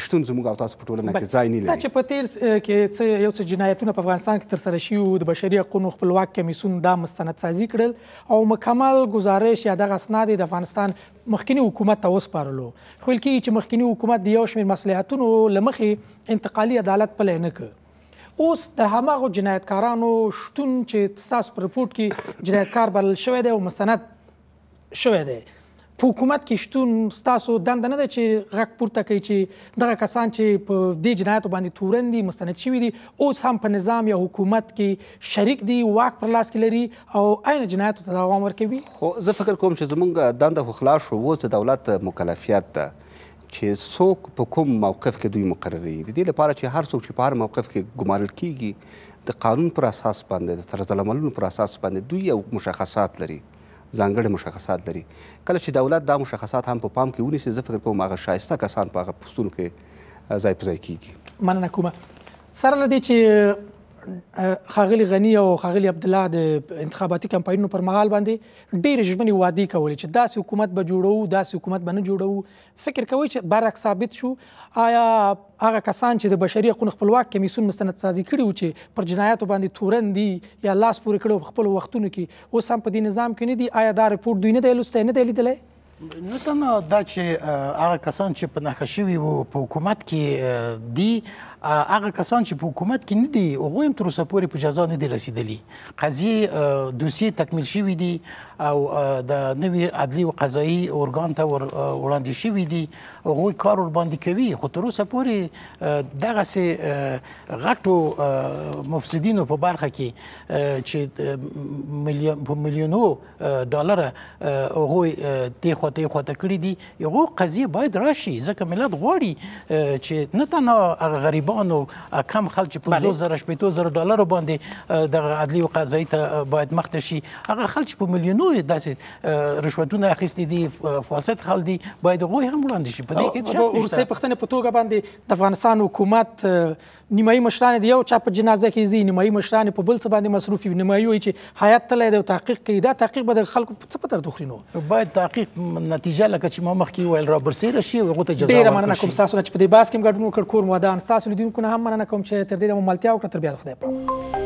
شتون زموږ او تاسو په ټولنه کې ځای نه لري دا چې په تیر کې څه یو څه جنایتونه په افغانستان کې تر سره شوي وو د بشري حقوقو خپلواک کمیسیون دا مستند سازي کړل او مکمل گزارش یا دغه اسناد د افغانستان مخکنی حکومت ته وسپارلو خو لکه چې مخکنی حکومت د یو شمېر مصلحتونو لمخې انتقالي عدالت پلی نه کړ اوس د هماغو جنایتکارانو شتون چې تاسو په رپورت کې جنایتکار بلل شوی دی او مستند شوی دی په حکومت کې شتون ستاسو دند نه ده چې غږ پورته کوي چې دغه کسان چې په دې جنایاتو باندې تورن دي مستند شوي دي اوس هم په نظام یا حکومت کې شریک دي واک پر لاس کې لري او عین جنایاتو ته دوام ورکوي خو زه فکر کوم چې زمونږ دنده خو خلاص شو اوس د دولت مکلفیت ده چې څوک په کوم موقف کې دوی مقرري د دې لپاره چې هر څوک چې په هر موقف کې ګمارل کیږي د قانون پر اساس باندې د طرز العملونو پر اساس باندې دوی یو مشخصات لري ځانګړې مشخصات لري کله چې دولت دا مشخصات هم په پام کې ونیسي زه فکر کوم هغه شایسته کسان په هغه پوستونو کې ځای په ځای کیږي مننه کوم سره لدی چې خاغلی غنی او خاغلی عبد الله د انتخاباتي کمپاینونو پر مهال باندې ډېر ژمنې وادي کولې چې داسې حکومت به جوړو داسې حکومت به نه جوړو فکر کوئ چې برعکس ثابت شو؟ آیا هغه کسان چې د بشري حقونو خپلواک کمیسیون مستندسازي کړي وو چې پر جنایاتو باندې تورن دي یا لاس پورې کړی په خپلو وختونو کې اوس هم په دې نظام کې نه دي آیا دا رپورټ دوی نه دی لوستی نه دی لیدلی نه تنها دا چې هغه کسان چې په نخښه شوي وو په حکومت کې دي هغه کسان چې په حکومت کې نه دي هغوی هم تر اوسه پورې په جزا نه دي رسیدلي قضیې دوسیې تکمیل شوې دي او د نوي عدلي او قضایي ارګان ته ور وړاندې شوې دي هغوی کار ور باندې کوي خو تر اوسه پورې دغه سي غټو مفسدینو په برخه کې چې په میلیونو ډالر هغوی دی خو ته خو ته کړی دي یغو قضیه باید راشی ځکه ملت غواړي چې نه تنها هغه غریبان او کم خلک چې 50 زره شپېتو زره ډالر باندې د عدلی او قضایي ته باید مخ ته شي هغه خلک چې په میلیونو داسې رشوتونه اخیستي دي فاسد خلک دي باید غوي هم وړاندې شي په دې کې چې ورسې پښتنه په توګه باندې د افغانستان حکومت نیمایي مشران د یو چا په جنازه کې ځي نیمایي مشران په بل څه باندې مصروف وي نیمایي وایي چې حیات تللی دی او تحقیق کوي دا تحقیق به د خلکو په څه په درد وخوري نو باید تحقیق نتیجه لکه چې ما مخکې وویل رابرسېره شي او هغو ته جزا ورکړي ډېره مننه کوم ستاسو نه چې په دې بحث کې مو ګډون وکړ کور مو ودان ستاسو لیدونکو نه هم مننه کوم چې تر دې دمه ملتیا وکړه تر بیا د خدای په